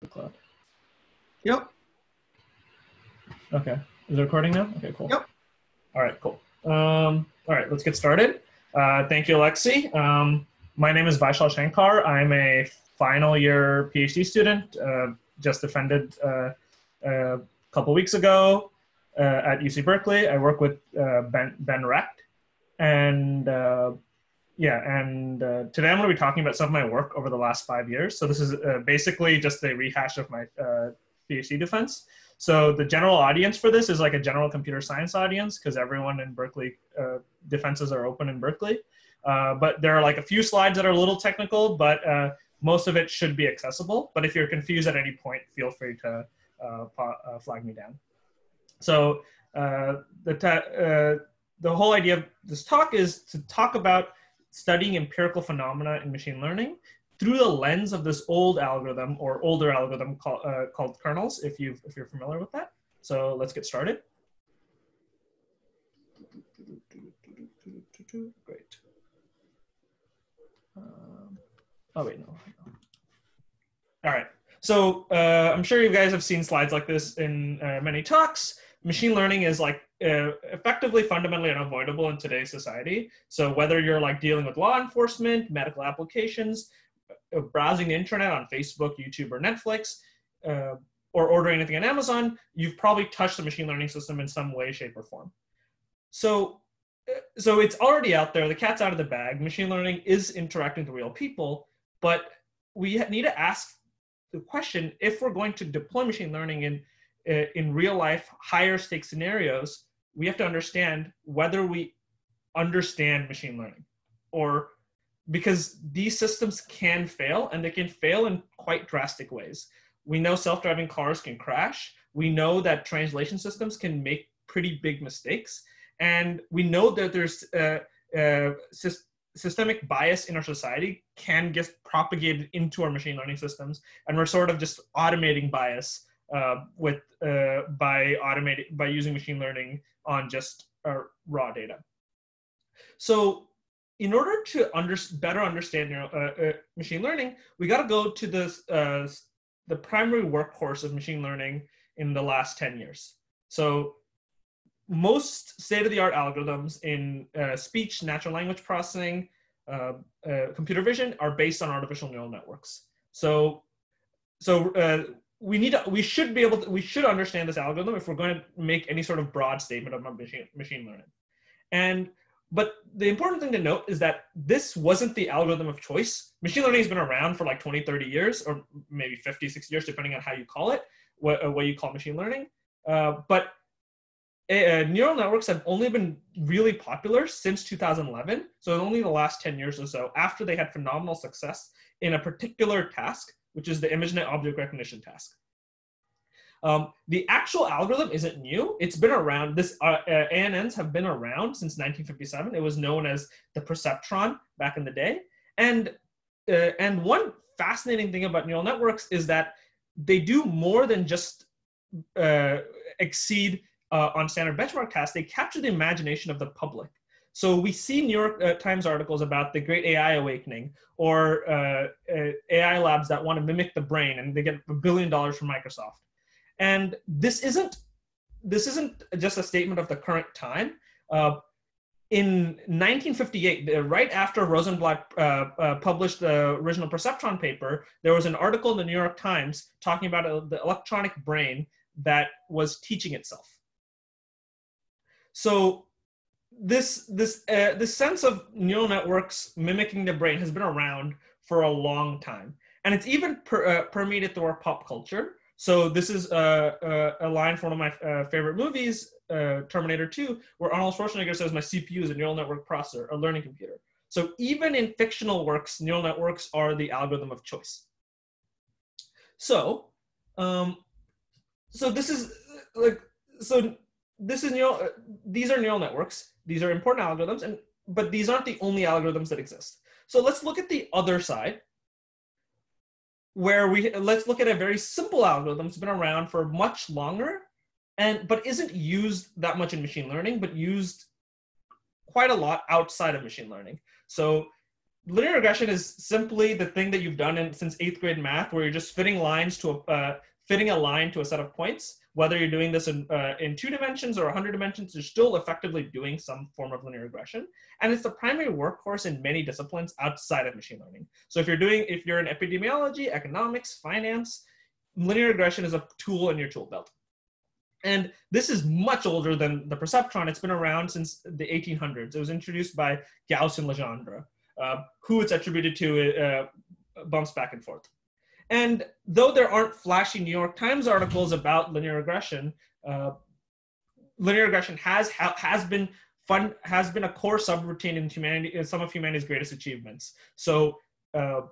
the cloud. Yep. Okay. Is it recording now? Okay, cool. Yep. All right, cool. Um, all right, let's get started. Uh, thank you, Alexi. Um, my name is Vaishaal Shankar. I'm a final year PhD student, uh, just defended uh, a couple weeks ago uh, at UC Berkeley. I work with uh, Ben, ben Recht. And uh, yeah, and uh, today I'm going to be talking about some of my work over the last five years. So this is uh, basically just a rehash of my uh, PhD defense. So the general audience for this is like a general computer science audience because everyone in Berkeley uh, defenses are open in Berkeley. Uh, but there are like a few slides that are a little technical, but uh, most of it should be accessible. But if you're confused at any point, feel free to flag me down. So the the whole idea of this talk is to talk about studying empirical phenomena in machine learning through the lens of this old algorithm or older algorithm call, uh, called kernels, if, you if you're familiar with that. So let's get started. Great. Um, oh, wait, no. All right. So uh, I'm sure you guys have seen slides like this in uh, many talks. Machine learning is like effectively fundamentally unavoidable in today's society. So whether you're like dealing with law enforcement, medical applications, uh, browsing the internet on Facebook, YouTube, or Netflix, uh, or ordering anything on Amazon, you've probably touched the machine learning system in some way, shape, or form. So, uh, so it's already out there. The cat's out of the bag. Machine learning is interacting with real people, but we need to ask the question: if we're going to deploy machine learning in in real life, higher stake scenarios, we have to understand whether we understand machine learning or because these systems can fail and they can fail in quite drastic ways. We know self-driving cars can crash. We know that translation systems can make pretty big mistakes. And we know that there's uh, uh, systemic bias in our society can get propagated into our machine learning systems. And we're sort of just automating bias uh, with uh, by automating by using machine learning on just uh, raw data. So in order to under, better understand uh, uh, machine learning, we got to go to the, uh, the primary workhorse of machine learning in the last 10 years. So most state-of-the-art algorithms in uh, speech, natural language processing, uh, uh, computer vision are based on artificial neural networks. So, so we need to, we should be able to, we should understand this algorithm if we're going to make any sort of broad statement about machine, machine learning. And but the important thing to note is that this wasn't the algorithm of choice. Machine learning has been around for like 20, 30 years, or maybe 50, 60 years, depending on how you call it, what, uh, what you call machine learning. Uh, but uh, neural networks have only been really popular since 2011. So only the last 10 years or so after they had phenomenal success in a particular task, which is the ImageNet object recognition task. Um, the actual algorithm isn't new. It's been around. This uh, uh, ANNs have been around since 1957. It was known as the perceptron back in the day. And uh, and one fascinating thing about neural networks is that they do more than just uh, exceed uh, on standard benchmark tasks. They capture the imagination of the public. So we see New York uh, Times articles about the great AI awakening or uh, uh, AI labs that want to mimic the brain and they get a billion dollars from Microsoft. And this isn't this isn't just a statement of the current time. Uh, in 1958, uh, right after Rosenblatt uh, uh, published the original perceptron paper, there was an article in the New York Times talking about the electronic brain that was teaching itself. So this this uh, this sense of neural networks mimicking the brain has been around for a long time, and it's even per, permeated through our pop culture. So this is a, a, a line from one of my uh, favorite movies, uh, Terminator 2, where Arnold Schwarzenegger says, "My CPU is a neural network processor, a learning computer." So even in fictional works, neural networks are the algorithm of choice. So, um, so this is like so this is neural. Uh, these are neural networks. These are important algorithms, and but these aren't the only algorithms that exist. So let's look at the other side, where we let's look at a very simple algorithm that's been around for much longer and but isn't used that much in machine learning but used quite a lot outside of machine learning so linear regression is simply the thing that you've done in, since eighth grade math, where you're just fitting lines to a uh, fitting a line to a set of points. Whether you're doing this in, uh, in two dimensions or 100 dimensions, you're still effectively doing some form of linear regression. And it's the primary workhorse in many disciplines outside of machine learning. So if you're doing, if you're in epidemiology, economics, finance, linear regression is a tool in your tool belt. And this is much older than the perceptron. It's been around since the 1800s. It was introduced by Gauss and Legendre. Uh, who it's attributed to uh, bumps back and forth. And though there aren't flashy New York Times articles about linear regression, uh, linear regression has ha- has been fun has been a core subroutine in humanity in some of humanity's greatest achievements. So uh,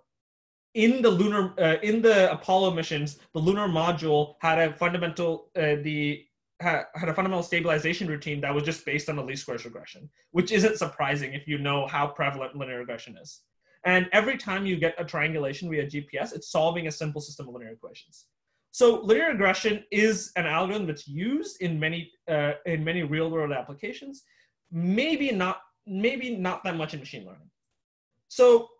in the lunar uh, in the Apollo missions, the lunar module had a fundamental uh, the had, had a fundamental stabilization routine that was just based on the least squares regression, which isn't surprising if you know how prevalent linear regression is. And every time you get a triangulation via GPS, it's solving a simple system of linear equations. So linear regression is an algorithm that's used in many uh, in many real world applications. Maybe not maybe not that much in machine learning. So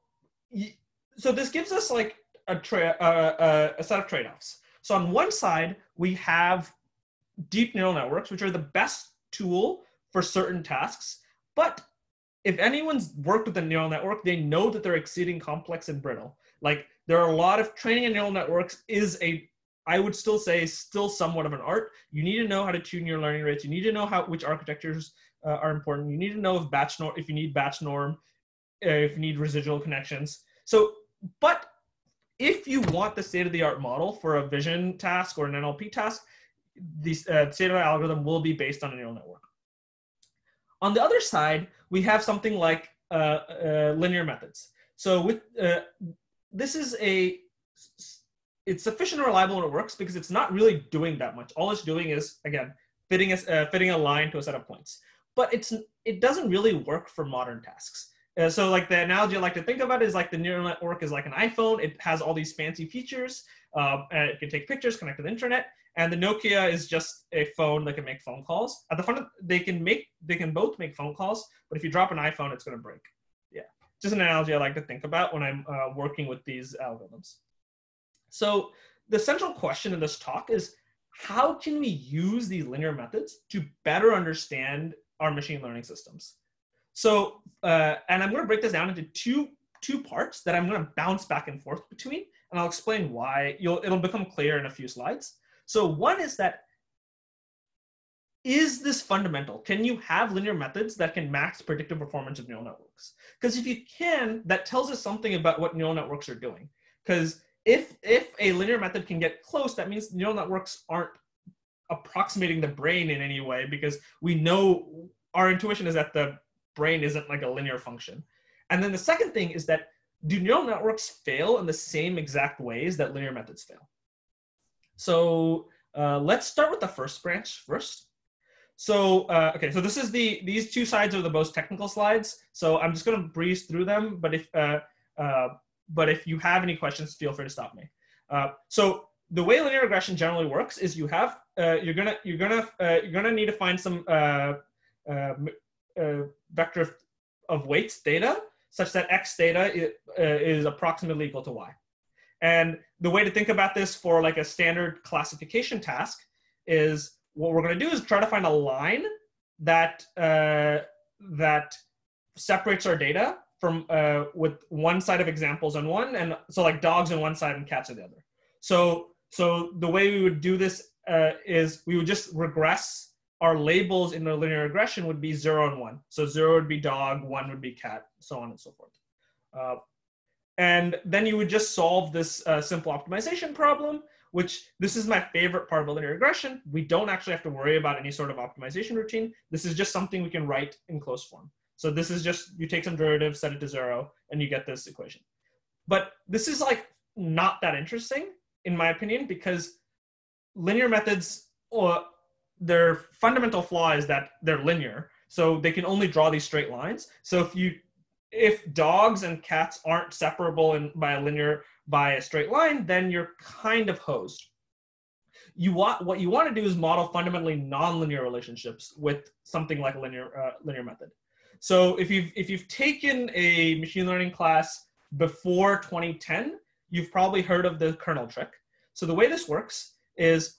so this gives us like a, tra- uh, uh, a set of trade offs. So on one side we have deep neural networks, which are the best tool for certain tasks. But if anyone's worked with a neural network, they know that they're exceeding complex and brittle. Like there are a lot of training in neural networks is a I would still say still somewhat of an art. You need to know how to tune your learning rates. You need to know how which architectures uh, are important. You need to know if batch norm if you need batch norm, uh, if you need residual connections. So, but if you want the state of the art model for a vision task or an NLP task, the uh, state of the algorithm will be based on a neural network. On the other side, we have something like uh, uh, linear methods. So with uh, this is a it's sufficient and reliable when it works because it's not really doing that much. All it's doing is again fitting a uh, fitting a line to a set of points. But it's it doesn't really work for modern tasks. Uh, so like the analogy I like to think about is like the neural network is like an iPhone. It has all these fancy features. And it can take pictures, connect to the internet, and the Nokia is just a phone that can make phone calls. At the front, they can make they can both make phone calls, but if you drop an iPhone, it's going to break. Yeah, just an analogy I like to think about when I'm uh, working with these algorithms. So the central question in this talk is how can we use these linear methods to better understand our machine learning systems? So, uh, and I'm going to break this down into two two parts that I'm going to bounce back and forth between, and I'll explain why. You'll it'll become clear in a few slides. So one is that is this fundamental? Can you have linear methods that can max predictive performance of neural networks? Because if you can, that tells us something about what neural networks are doing. Because if if a linear method can get close, that means neural networks aren't approximating the brain in any way because we know our intuition is that the brain isn't like a linear function. And then the second thing is that do neural networks fail in the same exact ways that linear methods fail? So uh, let's start with the first branch first. So, uh, okay, so this is the, these two sides are the most technical slides. So I'm just gonna breeze through them, but if, uh, uh, but if you have any questions, feel free to stop me. Uh, so the way linear regression generally works is you have, uh, you're gonna, you're gonna, you're gonna need to find some vector of, of weights theta such that x theta is, is approximately equal to y. And the way to think about this for like a standard classification task is what we're going to do is try to find a line that uh, that separates our data from uh, with one side of examples on one, and so like dogs on one side and cats on the other. So so the way we would do this uh, is we would just regress our labels in the linear regression would be zero and one. So zero would be dog, one would be cat, so on and so forth. And then you would just solve this uh, simple optimization problem, which this is my favorite part of linear regression. We don't actually have to worry about any sort of optimization routine. This is just something we can write in closed form. So this is just, you take some derivative, set it to zero, and you get this equation. But this is like not that interesting, in my opinion, because linear methods, or their fundamental flaw is that they're linear. So they can only draw these straight lines. So if you if dogs and cats aren't separable in, by a linear by a straight line, then you're kind of hosed. You want what you want to do is model fundamentally nonlinear relationships with something like a linear uh, linear method. So if you've if you've taken a machine learning class before 2010, you've probably heard of the kernel trick. So the way this works is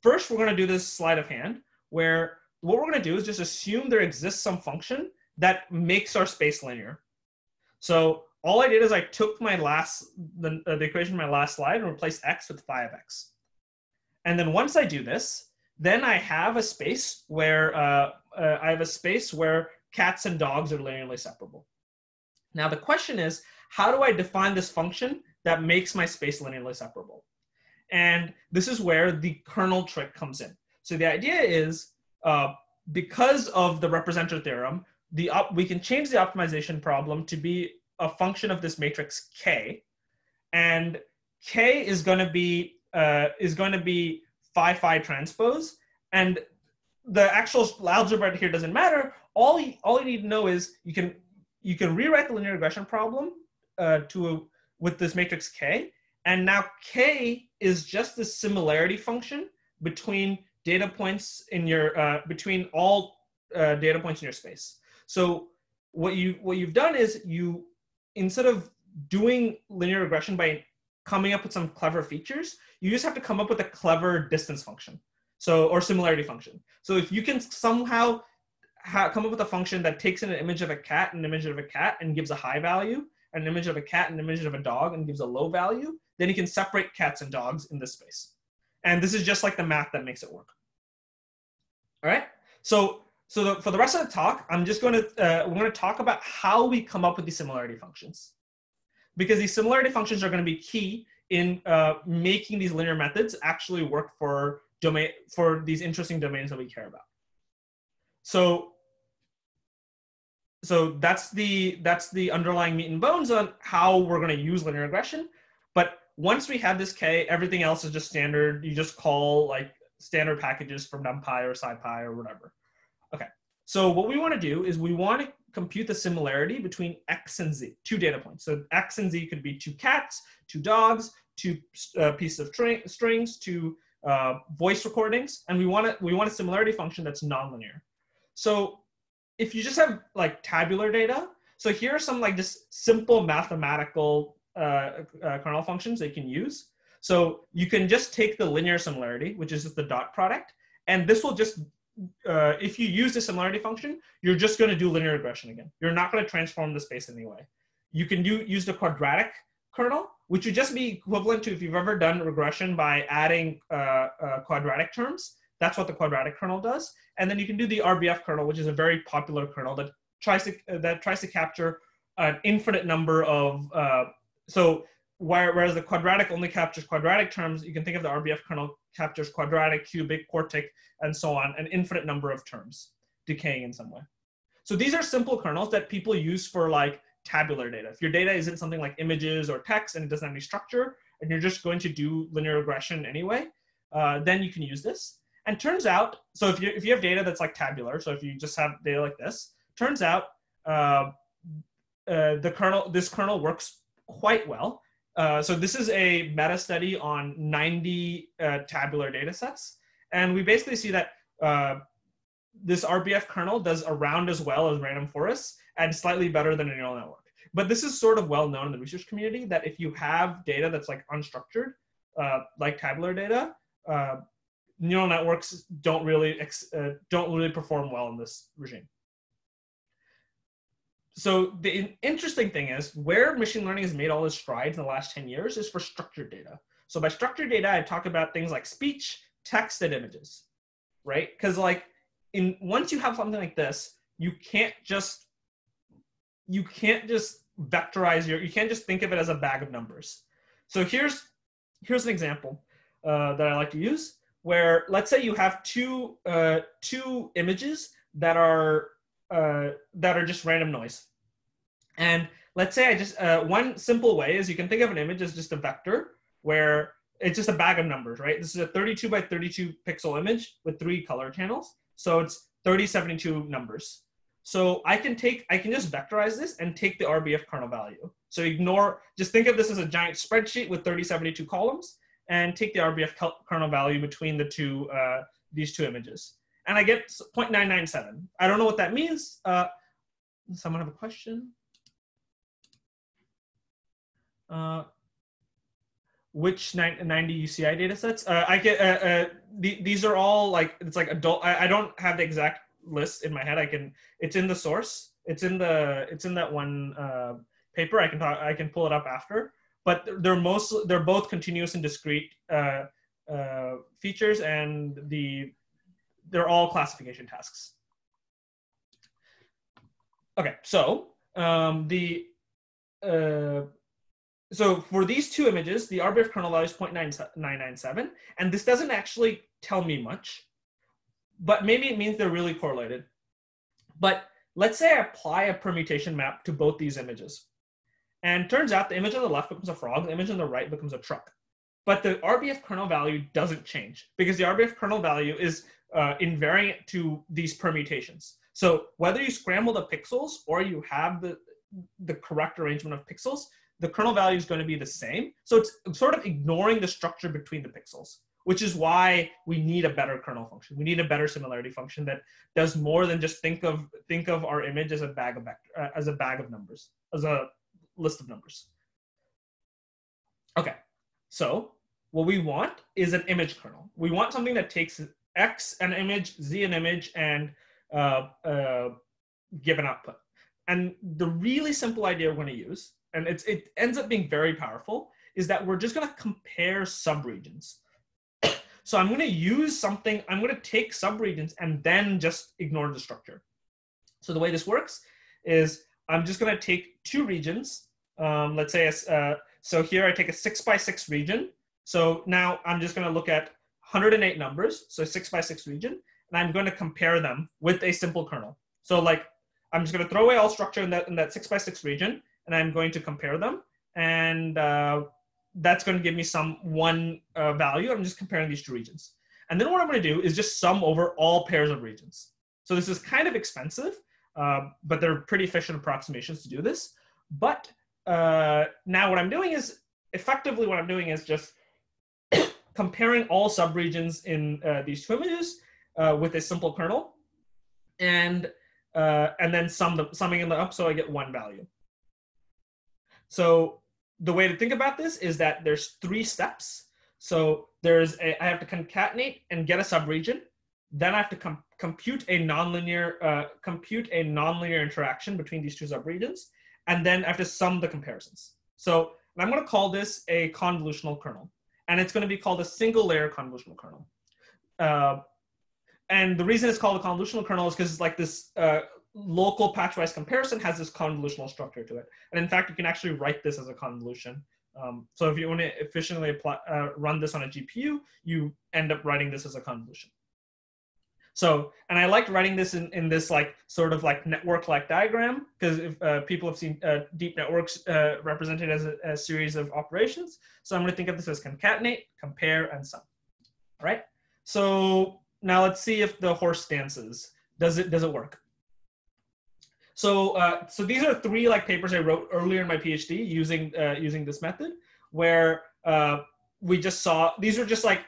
first we're going to do this sleight of hand where what we're going to do is just assume there exists some function that makes our space linear. So all I did is I took my last the, uh, the equation from my last slide and replaced x with phi of x. And then once I do this, then I have a space where uh, uh, I have a space where cats and dogs are linearly separable. Now the question is, how do I define this function that makes my space linearly separable? And this is where the kernel trick comes in. So the idea is, uh, because of the representer theorem, the op- we can change the optimization problem to be a function of this matrix K, and K is going to be uh, is going to be phi phi transpose, and the actual algebra here doesn't matter. All you, all you need to know is you can you can rewrite the linear regression problem uh, to a, with this matrix K, and now K is just the similarity function between data points in your uh, between all uh, data points in your space. So what you what you've done is you instead of doing linear regression by coming up with some clever features, you just have to come up with a clever distance function. So, or similarity function. So if you can somehow ha- come up with a function that takes in an image of a cat, and an image of a cat, and gives a high value, an image of a cat, and an image of a dog, and gives a low value, then you can separate cats and dogs in this space. And this is just like the math that makes it work. All right. So, so the, for the rest of the talk, I'm just going to uh, we're going to talk about how we come up with these similarity functions because these similarity functions are going to be key in uh, making these linear methods actually work for domain for these interesting domains that we care about. So, so that's the that's the underlying meat and bones on how we're going to use linear regression. But once we have this k, everything else is just standard. You just call like standard packages from NumPy or SciPy or whatever. Okay. So what we want to do is we want to compute the similarity between X and Z, two data points. So X and Z could be two cats, two dogs, two uh, pieces of strings, two uh, voice recordings, and we want a, we want a similarity function that's nonlinear. So if you just have like tabular data, so here are some like just simple mathematical uh, uh, kernel functions that you can use. So you can just take the linear similarity, which is just the dot product, and this will just uh, if you use the similarity function, you're just going to do linear regression again. You're not going to transform the space anyway. You can do use the quadratic kernel, which would just be equivalent to if you've ever done regression by adding uh, uh, quadratic terms. That's what the quadratic kernel does. And then you can do the RBF kernel, which is a very popular kernel that tries to that tries to capture an infinite number of. Uh, so whereas the quadratic only captures quadratic terms, you can think of the RBF kernel captures quadratic, cubic, quartic, and so on, an infinite number of terms decaying in some way. So these are simple kernels that people use for like tabular data. If your data isn't something like images or text and it doesn't have any structure, and you're just going to do linear regression anyway, uh, then you can use this. And turns out, so if you if you have data that's like tabular, so if you just have data like this, turns out uh, uh, the kernel this kernel works quite well uh, so this is a meta study on 90 uh, tabular data sets. And we basically see that uh, this RBF kernel does around as well as random forests and slightly better than a neural network. But this is sort of well known in the research community that if you have data that's like unstructured, uh, like tabular data, uh, neural networks don't really don't really perform well in this regime so the interesting thing is where machine learning has made all its strides in the last 10 years is for structured data. So by structured data, I talk about things like speech, text, and images, right? Because like in once you have something like this, you can't just you can't just vectorize your you can't just think of it as a bag of numbers. So here's here's an example uh, that I like to use where let's say you have two uh, two images that are uh, that are just random noise. And let's say I just, uh, one simple way is you can think of an image as just a vector where it's just a bag of numbers, right? This is a 32 by 32 pixel image with three color channels. So it's 3072 numbers. So I can take, I can just vectorize this and take the RBF kernel value. So ignore, just think of this as a giant spreadsheet with 3072 columns and take the RBF kernel value between the two, uh, these two images and I get 0.997. I don't know what that means. Uh, someone have a question? Uh, which 90 UCI data sets? Uh, I get uh, uh, the, these are all like it's like adult. I, I don't have the exact list in my head. I can. It's in the source. It's in the. It's in that one uh, paper. I can talk. I can pull it up after. But they're most. They're both continuous and discrete uh, uh, features, and the they're all classification tasks. Okay, so um, the uh, so for these two images, the RBF kernel value is 0.997, and this doesn't actually tell me much, but maybe it means they're really correlated. But let's say I apply a permutation map to both these images. And turns out the image on the left becomes a frog, the image on the right becomes a truck. But the RBF kernel value doesn't change because the RBF kernel value is uh, invariant to these permutations. So whether you scramble the pixels or you have the, the correct arrangement of pixels, the kernel value is going to be the same. So it's sort of ignoring the structure between the pixels, which is why we need a better kernel function. We need a better similarity function that does more than just think of think of our image as a bag of vector, uh, as a bag of numbers, as a list of numbers. Okay, so what we want is an image kernel. We want something that takes x an image, z an image, and uh, uh, give an output. And the really simple idea we're going to use and it's it ends up being very powerful, is that we're just going to compare subregions. so I'm going to use something, I'm going to take subregions and then just ignore the structure. So the way this works is I'm just going to take two regions. Um, let's say, a, uh, so here I take a six by six region. So now I'm just going to look at 108 numbers, so six by six region, and I'm going to compare them with a simple kernel. So like, I'm just going to throw away all structure in that, in that six by six region, and I'm going to compare them. And uh, that's going to give me some one uh, value. I'm just comparing these two regions. And then what I'm going to do is just sum over all pairs of regions. So this is kind of expensive, uh, but they're pretty efficient approximations to do this. But uh, now what I'm doing is, effectively what I'm doing is just comparing all subregions in uh, these two images uh, with a simple kernel. And, and then sum them, summing them up so I get one value. So the way to think about this is that there's three steps. So there's a, I have to concatenate and get a subregion. Then I have to com compute a nonlinear uh, compute a nonlinear interaction between these two subregions, and then I have to sum the comparisons. So I'm going to call this a convolutional kernel, and it's going to be called a single layer convolutional kernel. Uh, and the reason it's called a convolutional kernel is because it's like this uh, local patchwise comparison has this convolutional structure to it. And in fact, you can actually write this as a convolution. Um, so if you want to efficiently apply, uh, run this on a GPU, you end up writing this as a convolution. So, and I liked writing this in, in this like sort of like network-like diagram because if uh, people have seen uh, deep networks uh, represented as a, a, series of operations. So I'm going to think of this as concatenate, compare, and sum. All right. So now let's see if the horse dances. Does it does it work? So, uh, so these are three like papers I wrote earlier in my PhD using uh, using this method, where uh, we just saw these are just like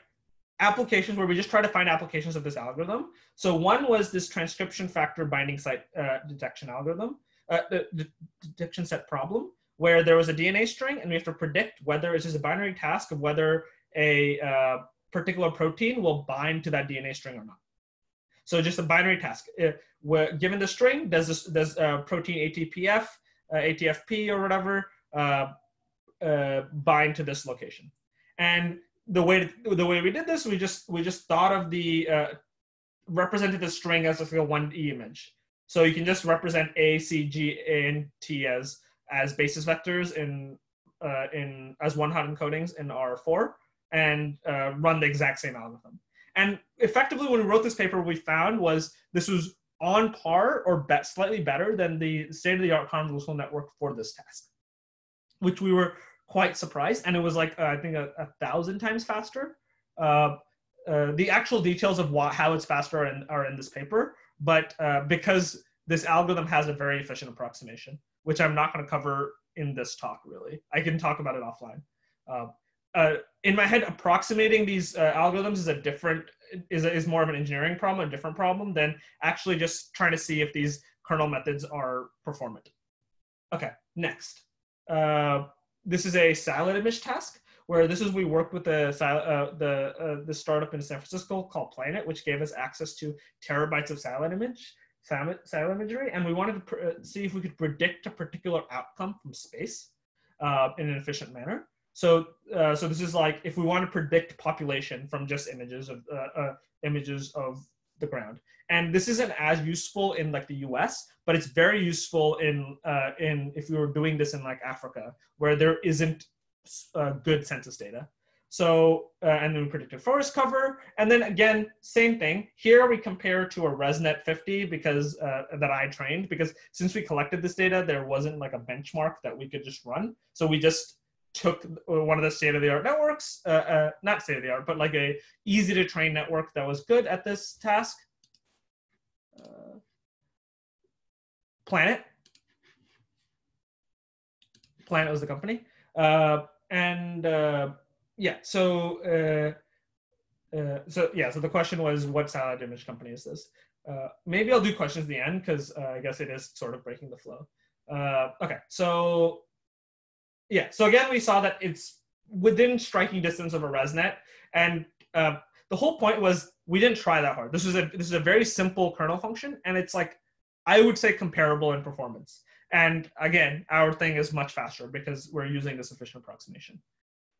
applications where we just try to find applications of this algorithm. So one was this transcription factor binding site uh, detection algorithm, uh, the, detection set problem, where there was a DNA string and we have to predict whether it's just a binary task of whether a uh, particular protein will bind to that DNA string or not. So just a binary task. Uh, where, given the string, does this does uh, protein ATPF, uh, ATFP or whatever bind to this location? And the way the way we did this, we just we just thought of the uh, represented the string as a one E image. So you can just represent A, C, G, A, and T as as basis vectors in in as one hot encodings in R4 and run the exact same algorithm. And effectively, when we wrote this paper, we found was this was on par or bet slightly better than the state-of-the-art convolutional network for this task, which we were quite surprised. And it was like uh, I think a, a, thousand times faster. Uh, uh, the actual details of what, how it's faster are in, are in this paper, but uh, because this algorithm has a very efficient approximation, which I'm not going to cover in this talk. Really, I can talk about it offline. Uh, uh, in my head, approximating these uh, algorithms is a different is is more of an engineering problem, a different problem than actually just trying to see if these kernel methods are performant. Okay, next. Uh, this is a satellite image task where this is we worked with the uh, the uh, the startup in San Francisco called Planet, which gave us access to terabytes of satellite image silent, satellite imagery, and we wanted to uh, see if we could predict a particular outcome from space uh, in an efficient manner. So uh, so this is like if we want to predict population from just images of uh, images of the ground. And this isn't as useful in like the U.S., but it's very useful in uh, in if we were doing this in like Africa, where there isn't uh, good census data. So, uh, and then predictive forest cover. And then again, same thing. Here we compare to a ResNet 50 because uh, that I trained, because since we collected this data, there wasn't like a benchmark that we could just run. So we just took one of the state of the art networks, uh, uh, not state of the art, but like a easy to train network that was good at this task. Uh, Planet. Planet was the company. Uh, and uh, yeah, so uh, so yeah, so the question was, what satellite image company is this? Maybe I'll do questions at the end because I guess it is sort of breaking the flow. Okay, so yeah, so again, we saw that it's within striking distance of a ResNet, and uh, the whole point was we didn't try that hard. This was a this is a very simple kernel function, and it's like I would say comparable in performance. And again, our thing is much faster because we're using this efficient approximation.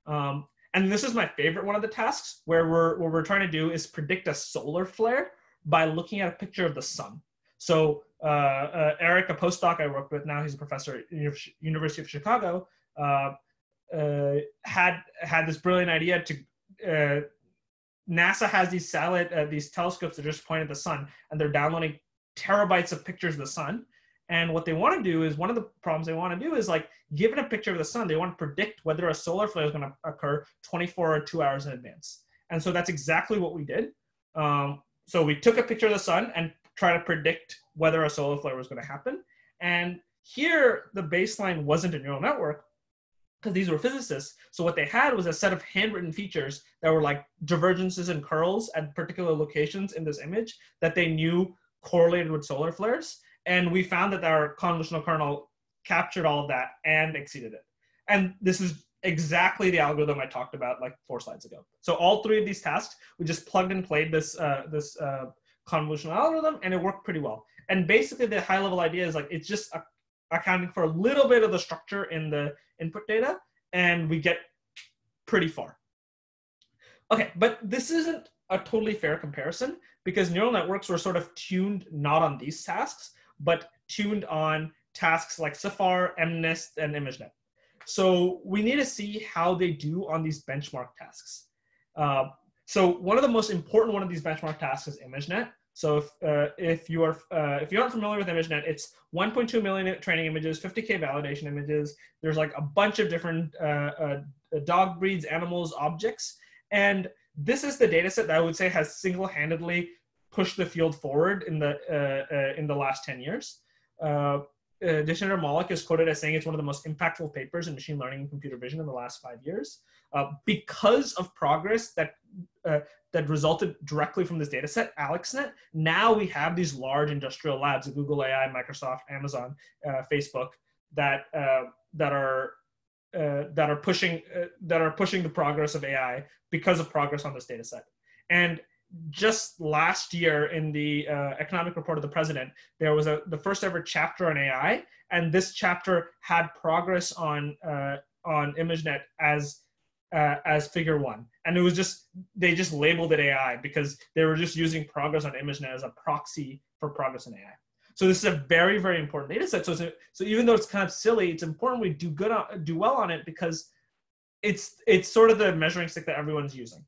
Um, and this is my favorite one of the tasks where we're, what we're trying to do is predict a solar flare by looking at a picture of the sun. So uh, uh, Eric, a postdoc I work with now, he's a professor at University of Chicago, had had this brilliant idea to. Uh, NASA has these satellite, uh, these telescopes that just point at the sun, and they're downloading terabytes of pictures of the sun. And what they want to do is one of the problems they want to do is like given a picture of the sun, they want to predict whether a solar flare is going to occur 24 or two hours in advance. And so that's exactly what we did. Um, so we took a picture of the sun and try to predict whether a solar flare was going to happen. And here the baseline wasn't a neural network because these were physicists. So what they had was a set of handwritten features that were like divergences and curls at particular locations in this image that they knew correlated with solar flares. And we found that our convolutional kernel captured all of that and exceeded it. And this is exactly the algorithm I talked about like four slides ago. So all three of these tasks, we just plugged and played this uh, this uh, convolutional algorithm, and it worked pretty well. And basically, the high level idea is like it's just a, accounting for a little bit of the structure in the input data, and we get pretty far. Okay, but this isn't a totally fair comparison because neural networks were sort of tuned not on these tasks, but tuned on tasks like CIFAR, MNIST, and ImageNet. So we need to see how they do on these benchmark tasks. Uh, so one of the most important one of these benchmark tasks is ImageNet. So if, uh, if you are uh, if you aren't familiar with ImageNet, it's 1.2 million training images, 50k validation images. There's like a bunch of different uh, uh, dog breeds, animals, objects, and this is the data set that I would say has single-handedly pushed the field forward in the uh, uh, in the last 10 years. Uh, uh, Jitendra Malik is quoted as saying it's one of the most impactful papers in machine learning and computer vision in the last five years uh, because of progress that uh, that resulted directly from this data set, AlexNet. Now we have these large industrial labs, Google AI, Microsoft, Amazon, uh, Facebook, that uh, that are uh, that are pushing that are pushing the progress of AI because of progress on this data set. And just last year in the uh, economic report of the president, there was a the first ever chapter on AI, and this chapter had progress on uh, on ImageNet as uh, as figure one, and it was just they just labeled it AI because they were just using progress on ImageNet as a proxy for progress in AI. So this is a very very important data set. So so even though it's kind of silly, it's important we do good on, do well on it because it's it's sort of the measuring stick that everyone's using.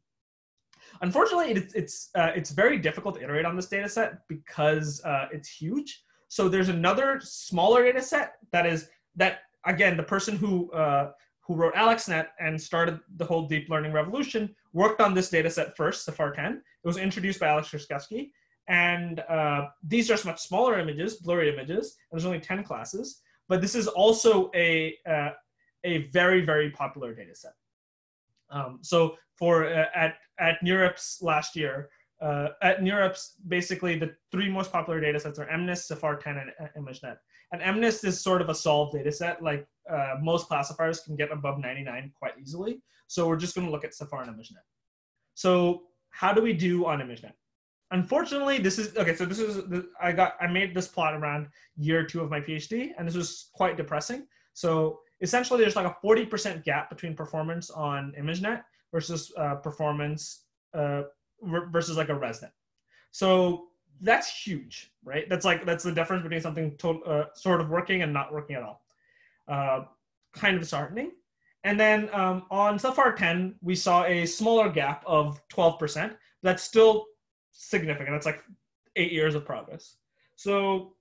Unfortunately, it's it's uh, it's very difficult to iterate on this data set because uh, it's huge. So there's another smaller data set that is that again the person who uh, who wrote AlexNet and started the whole deep learning revolution worked on this data set first, CIFAR 10. It was introduced by Alex Krizhevsky. And uh, these are much smaller images, blurry images, and there's only 10 classes. But this is also a, uh, a very, very popular data set. Um, so for uh, at at NeurIPS last year, uh, at NeurIPS, basically the three most popular data sets are MNIST, CIFAR10, and uh, ImageNet. And MNIST is sort of a solved data set. Like uh, most classifiers can get above 99 quite easily. So we're just going to look at CIFAR and ImageNet. So how do we do on ImageNet? Unfortunately, this is okay. So this is I got I made this plot around year two of my PhD, and this was quite depressing. So essentially, there's like a 40% gap between performance on ImageNet versus uh, performance uh, versus like a ResNet. So that's huge, right? That's like that's the difference between something to, uh, sort of working and not working at all. Uh, kind of disheartening. And then um, on CIFAR 10, we saw a smaller gap of 12%. That's still significant. That's like eight years of progress. So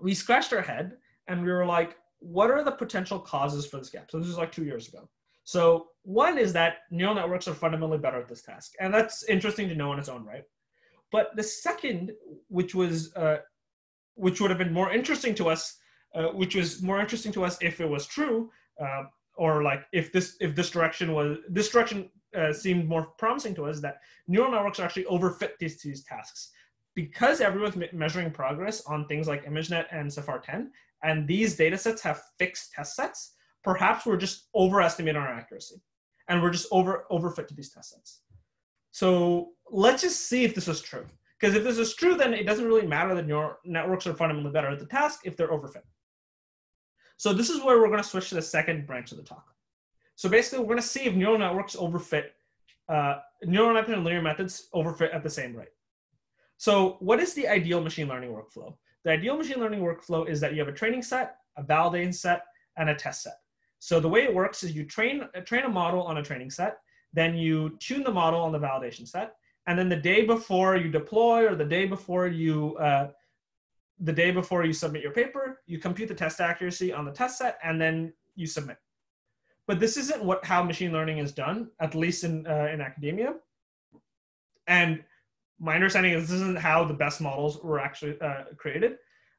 we scratched our head and we were like, what are the potential causes for this gap? So this is like two years ago. So one is that neural networks are fundamentally better at this task, and that's interesting to know in its own right. But the second, which was uh, which would have been more interesting to us, uh, which was more interesting to us if it was true, uh, or like if this if this direction was this direction uh, seemed more promising to us, that neural networks are actually overfit these these tasks because everyone's me- measuring progress on things like ImageNet and CIFAR 10, and these data sets have fixed test sets. Perhaps we're just overestimating our accuracy, and we're just over overfit to these test sets. So let's just see if this is true. Because if this is true, then it doesn't really matter that your networks are fundamentally better at the task if they're overfit. So this is where we're going to switch to the second branch of the talk. So basically, we're going to see if neural networks overfit, uh, neural network and linear methods overfit at the same rate. So what is the ideal machine learning workflow? The ideal machine learning workflow is that you have a training set, a validating set, and a test set. So the way it works is you train, train a model on a training set, then you tune the model on the validation set. And then the day before you deploy or the day before you uh, the day before you submit your paper, you compute the test accuracy on the test set and then you submit. But this isn't what how machine learning is done, at least in uh, in academia. And my understanding is this isn't how the best models were actually uh, created.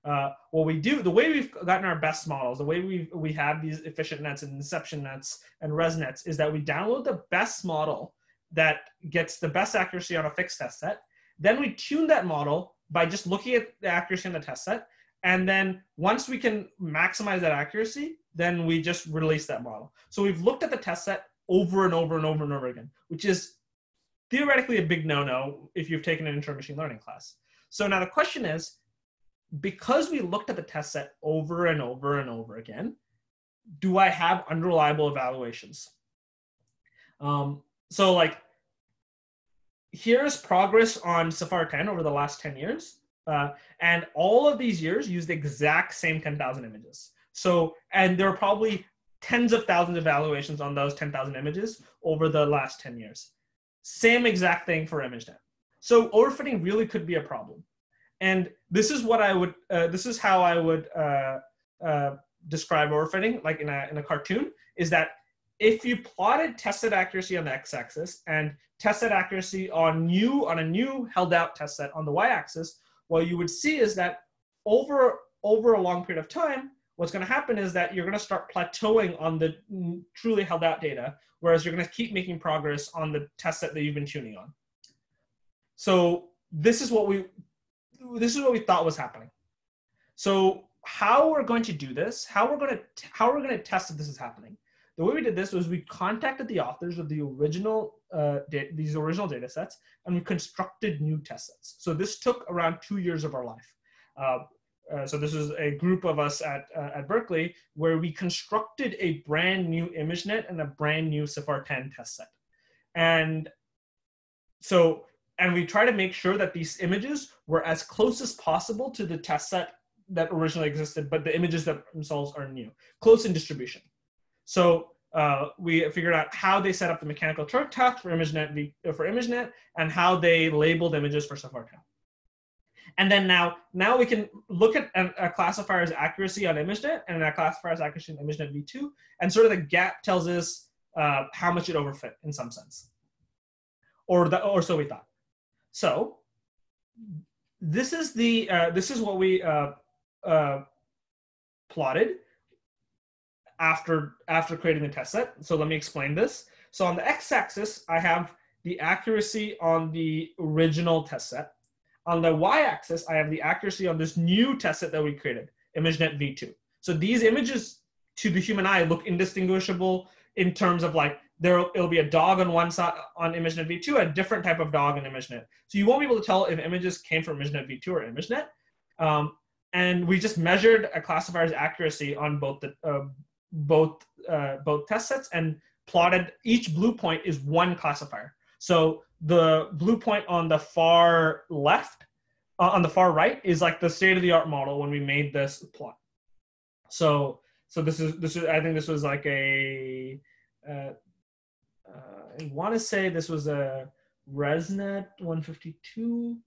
Uh, what we do, the way we've gotten our best models, the way we we have these efficient nets and inception nets and res nets, is that we download the best model that gets the best accuracy on a fixed test set. Then we tune that model by just looking at the accuracy on the test set. And then once we can maximize that accuracy, then we just release that model. So we've looked at the test set over and over and over and over again, which is theoretically a big no-no if you've taken an intro machine learning class. So now the question is, because we looked at the test set over and over and over again, do I have unreliable evaluations? Um, so like, here's progress on CIFAR 10 over the last 10 years. Uh, and all of these years use the exact same 10,000 images. So, and there are probably tens of thousands of evaluations on those 10,000 images over the last 10 years. Same exact thing for ImageNet. So overfitting really could be a problem. And this is what I would, uh, this is how I would uh, uh, describe overfitting, like in a, in a cartoon, is that if you plotted tested accuracy on the x-axis and tested accuracy on new on a new held out test set on the y-axis, what you would see is that over over a long period of time, what's going to happen is that you're going to start plateauing on the truly held out data, whereas you're going to keep making progress on the test set that you've been tuning on. So this is what we this is what we thought was happening. So how we're going to do this, how we're going to how we're going to test if this is happening. The way we did this was we contacted the authors of the original uh, these original data sets and we constructed new test sets. So this took around two years of our life. Uh, uh, so this is a group of us at uh, at Berkeley where we constructed a brand new ImageNet and a brand new CIFAR 10 test set, and so and we try to make sure that these images were as close as possible to the test set that originally existed, but the images themselves are new, close in distribution. So uh, we figured out how they set up the mechanical Turk task for ImageNet for ImageNet and how they labeled images for 10. And then now, now we can look at a, a classifier's accuracy on ImageNet and a classifier's accuracy on ImageNet v2, and sort of the gap tells us uh, how much it overfit in some sense, or the, or so we thought. So this is the uh, this is what we uh, uh, plotted after after creating the test set. So let me explain this. So on the x-axis, I have the accuracy on the original test set. On the y-axis, I have the accuracy on this new test set that we created, ImageNet v2. So these images to the human eye look indistinguishable in terms of like there it'll be a dog on one side on ImageNet v2, a different type of dog in ImageNet. So you won't be able to tell if images came from ImageNet v2 or ImageNet. Um, and we just measured a classifier's accuracy on both the uh, both uh, both test sets and plotted each blue point is one classifier. So the blue point on the far left, uh, on the far right, is like the state of the art model when we made this plot. So so this is this is I think this was like a uh, uh, I want to say this was a ResNet 152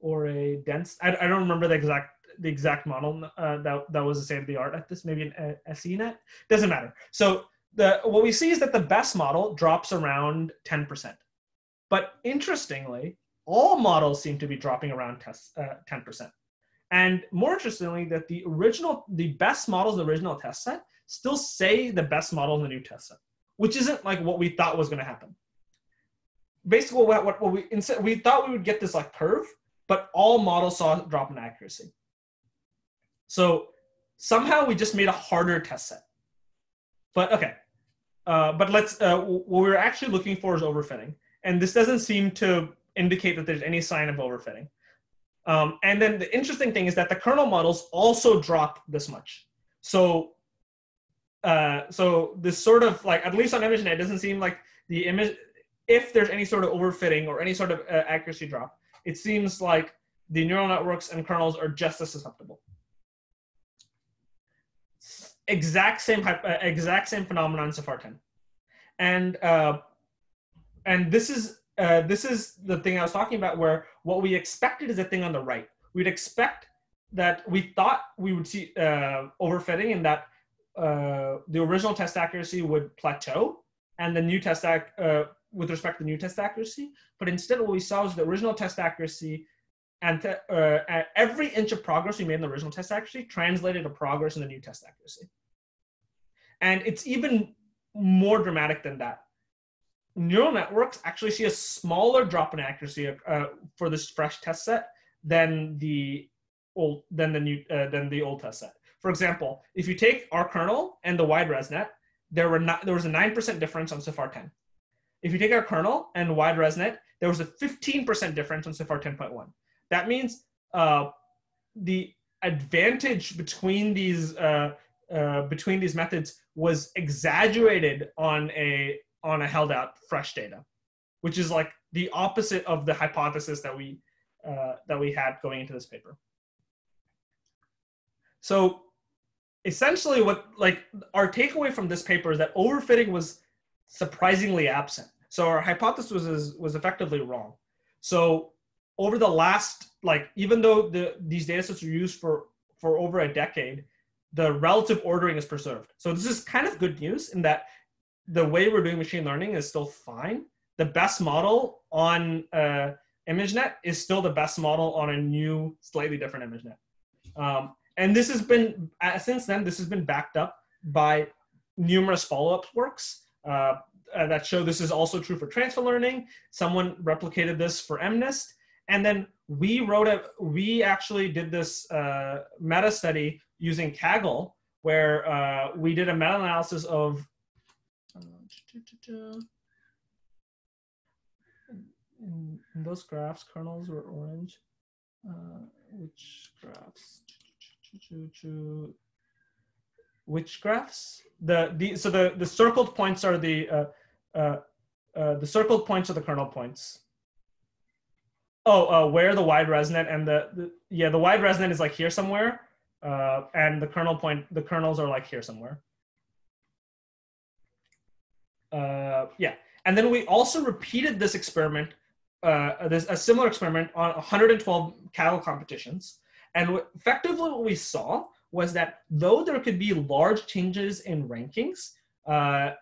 or a dense. I, I don't remember the exact the exact model uh, that that was the state of the art at this. Maybe an SENet doesn't matter. So the what we see is that the best model drops around 10 percent. But interestingly, all models seem to be dropping around uh, 10%. And more interestingly, that the original, the best models in the original test set still say the best model in the new test set, which isn't like what we thought was going to happen. Basically, what, what, what we instead we thought we would get this like curve, but all models saw a drop in accuracy. So somehow we just made a harder test set. But okay, uh, but let's. Uh, what we are actually looking for is overfitting and this doesn't seem to indicate that there's any sign of overfitting. Um, and then the interesting thing is that the kernel models also drop this much. So, uh, so this sort of like at least on ImageNet, it doesn't seem like the image. If there's any sort of overfitting or any sort of uh, accuracy drop, it seems like the neural networks and kernels are just as susceptible. Exact same uh, exact same phenomenon CIFAR 10. And uh, and this is uh, this is the thing I was talking about, where what we expected is a thing on the right. We'd expect that we thought we would see uh, overfitting, and that uh, the original test accuracy would plateau, and the new test ac- uh, with respect to the new test accuracy. But instead, what we saw was the original test accuracy and te- uh, every inch of progress we made in the original test accuracy translated to progress in the new test accuracy. And it's even more dramatic than that neural networks actually see a smaller drop in accuracy uh, for this fresh test set than the old than the new uh, than the old test set. For example, if you take our kernel and the wide ResNet, there were not there was a nine percent difference on CIFAR 10. If you take our kernel and wide ResNet, there was a 15% difference on CIFAR 10.1. That means uh, the advantage between these uh, uh, between these methods was exaggerated on a on a held out fresh data, which is like the opposite of the hypothesis that we uh, that we had going into this paper. So essentially what like our takeaway from this paper is that overfitting was surprisingly absent. So our hypothesis was, was effectively wrong. So over the last, like, even though the, these data sets were used for, for over a decade, the relative ordering is preserved. So this is kind of good news in that the way we're doing machine learning is still fine. The best model on uh, ImageNet is still the best model on a new, slightly different ImageNet. Um, and this has been, uh, since then, this has been backed up by numerous follow-up works uh, uh that show this is also true for transfer learning. Someone replicated this for MNIST. And then we wrote a, we actually did this uh, meta study using Kaggle, where uh, we did a meta-analysis of in, those graphs, kernels were orange. Uh, which graphs? Which graphs? The, the so the the circled points are the uh, uh, uh, the circled points are the kernel points. Oh, uh, where the wide ResNet and the, the yeah the wide ResNet is like here somewhere, uh, and the kernel point the kernels are like here somewhere uh, yeah. And then we also repeated this experiment, uh, this a similar experiment on 112 Kaggle competitions. And effectively, what we saw was that though there could be large changes in rankings uh,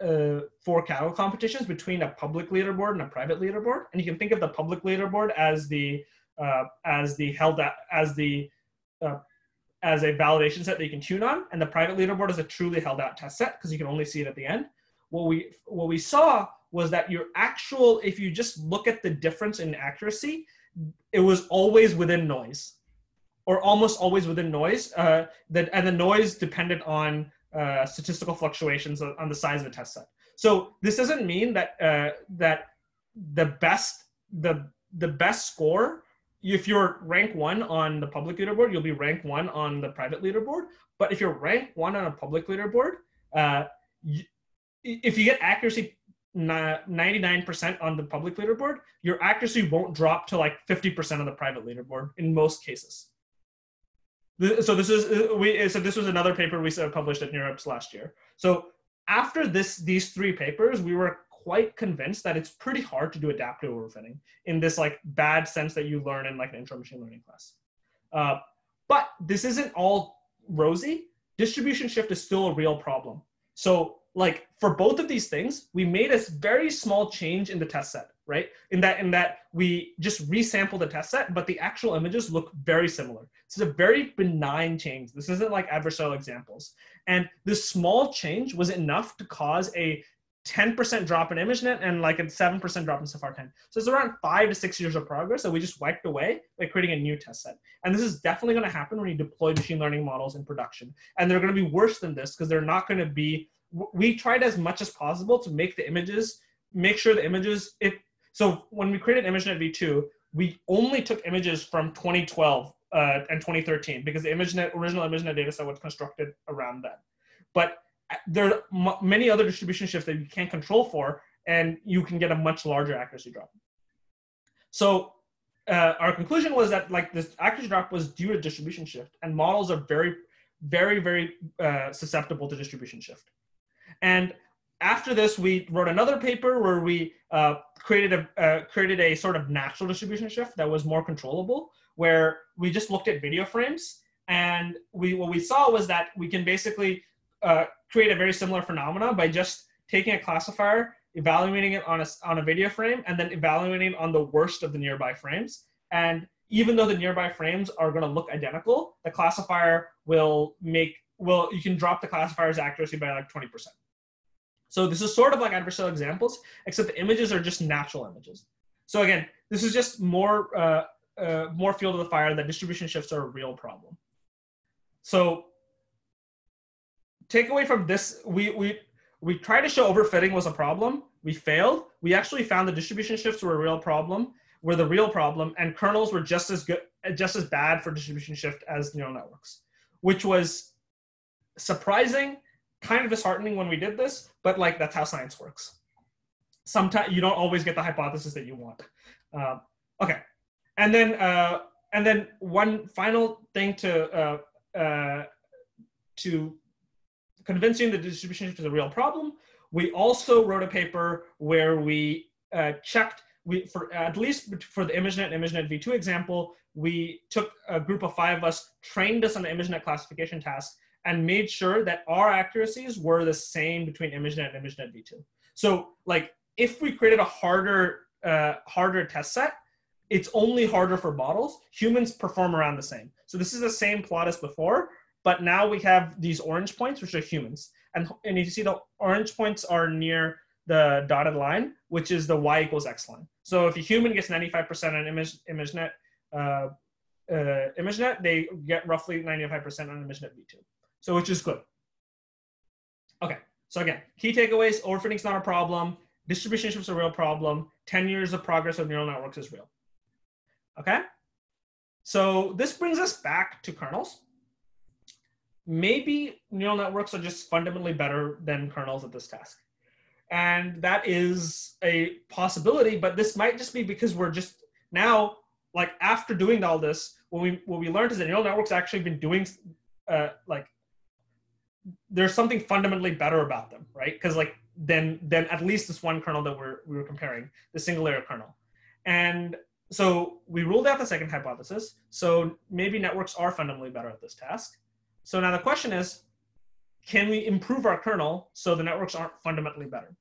uh, for Kaggle competitions between a public leaderboard and a private leaderboard, and you can think of the public leaderboard as the uh, as the held out as the uh, as a validation set that you can tune on, and the private leaderboard is a truly held out test set because you can only see it at the end. What we what we saw was that your actual, if you just look at the difference in accuracy, it was always within noise, or almost always within noise. Uh, that and the noise depended on uh, statistical fluctuations on the size of the test set. So this doesn't mean that uh, that the best the the best score if you're rank one on the public leaderboard, you'll be rank one on the private leaderboard. But if you're rank one on a public leaderboard, uh, if you get accuracy 99% on the public leaderboard, your accuracy won't drop to like 50% on the private leaderboard in most cases. So this is uh, we so this was another paper we published at NeurIPS last year. So after this these three papers, we were quite convinced that it's pretty hard to do adaptive overfitting in this like bad sense that you learn in like an intro machine learning class. Uh, but this isn't all rosy. Distribution shift is still a real problem. So like for both of these things, we made a very small change in the test set, right? In that in that we just resample the test set, but the actual images look very similar. This is a very benign change. This isn't like adversarial examples. And this small change was enough to cause a 10% drop in ImageNet and like a 7% drop in CIFAR 10. So it's around five to six years of progress that we just wiped away by creating a new test set. And this is definitely going to happen when you deploy machine learning models in production. And they're going to be worse than this because they're not going to be, we tried as much as possible to make the images, make sure the images, it, so when we created ImageNet v2, we only took images from 2012 uh, and 2013 because the ImageNet, original ImageNet data set was constructed around that. But there are many other distribution shifts that you can't control for, and you can get a much larger accuracy drop. So uh, our conclusion was that like this accuracy drop was due to distribution shift, and models are very, very, very uh, susceptible to distribution shift. And after this, we wrote another paper where we uh, created a uh, created a sort of natural distribution shift that was more controllable, where we just looked at video frames, and we what we saw was that we can basically uh, create a very similar phenomena by just taking a classifier, evaluating it on a, on a video frame, and then evaluating on the worst of the nearby frames. And even though the nearby frames are going to look identical, the classifier will make, will, you can drop the classifier's accuracy by like 20%. So this is sort of like adversarial examples, except the images are just natural images. So again, this is just more, uh, uh, more field of the fire that distribution shifts are a real problem. So takeaway from this, we we we tried to show overfitting was a problem. We failed. We actually found the distribution shifts were a real problem, were the real problem, and kernels were just as good, just as bad for distribution shift as neural networks, which was surprising, kind of disheartening when we did this, but like that's how science works. Sometimes you don't always get the hypothesis that you want. Uh, okay, and then uh, and then one final thing to uh, uh to convincing the distribution is a real problem. We also wrote a paper where we uh, checked, we, for at least for the ImageNet ImageNet v2 example, we took a group of five of us, trained us on the ImageNet classification task, and made sure that our accuracies were the same between ImageNet and ImageNet v2. So like if we created a harder, uh, harder test set, it's only harder for models. Humans perform around the same. So this is the same plot as before, but now we have these orange points, which are humans. And, and you see the orange points are near the dotted line, which is the y equals x line. So if a human gets 95% on image, ImageNet, uh, uh, ImageNet, they get roughly 95% on ImageNet v2. So which is good. Okay, so again, key takeaways, overfitting is not a problem. Distribution shifts a real problem. 10 years of progress of neural networks is real. Okay? So this brings us back to kernels maybe neural networks are just fundamentally better than kernels at this task. And that is a possibility, but this might just be because we're just now, like after doing all this, what we what we learned is that neural networks actually been doing uh, like there's something fundamentally better about them, right? Because like then then at least this one kernel that we're we were comparing, the single layer kernel. And so we ruled out the second hypothesis. So maybe networks are fundamentally better at this task. So now the question is, can we improve our kernel so the networks aren't fundamentally better?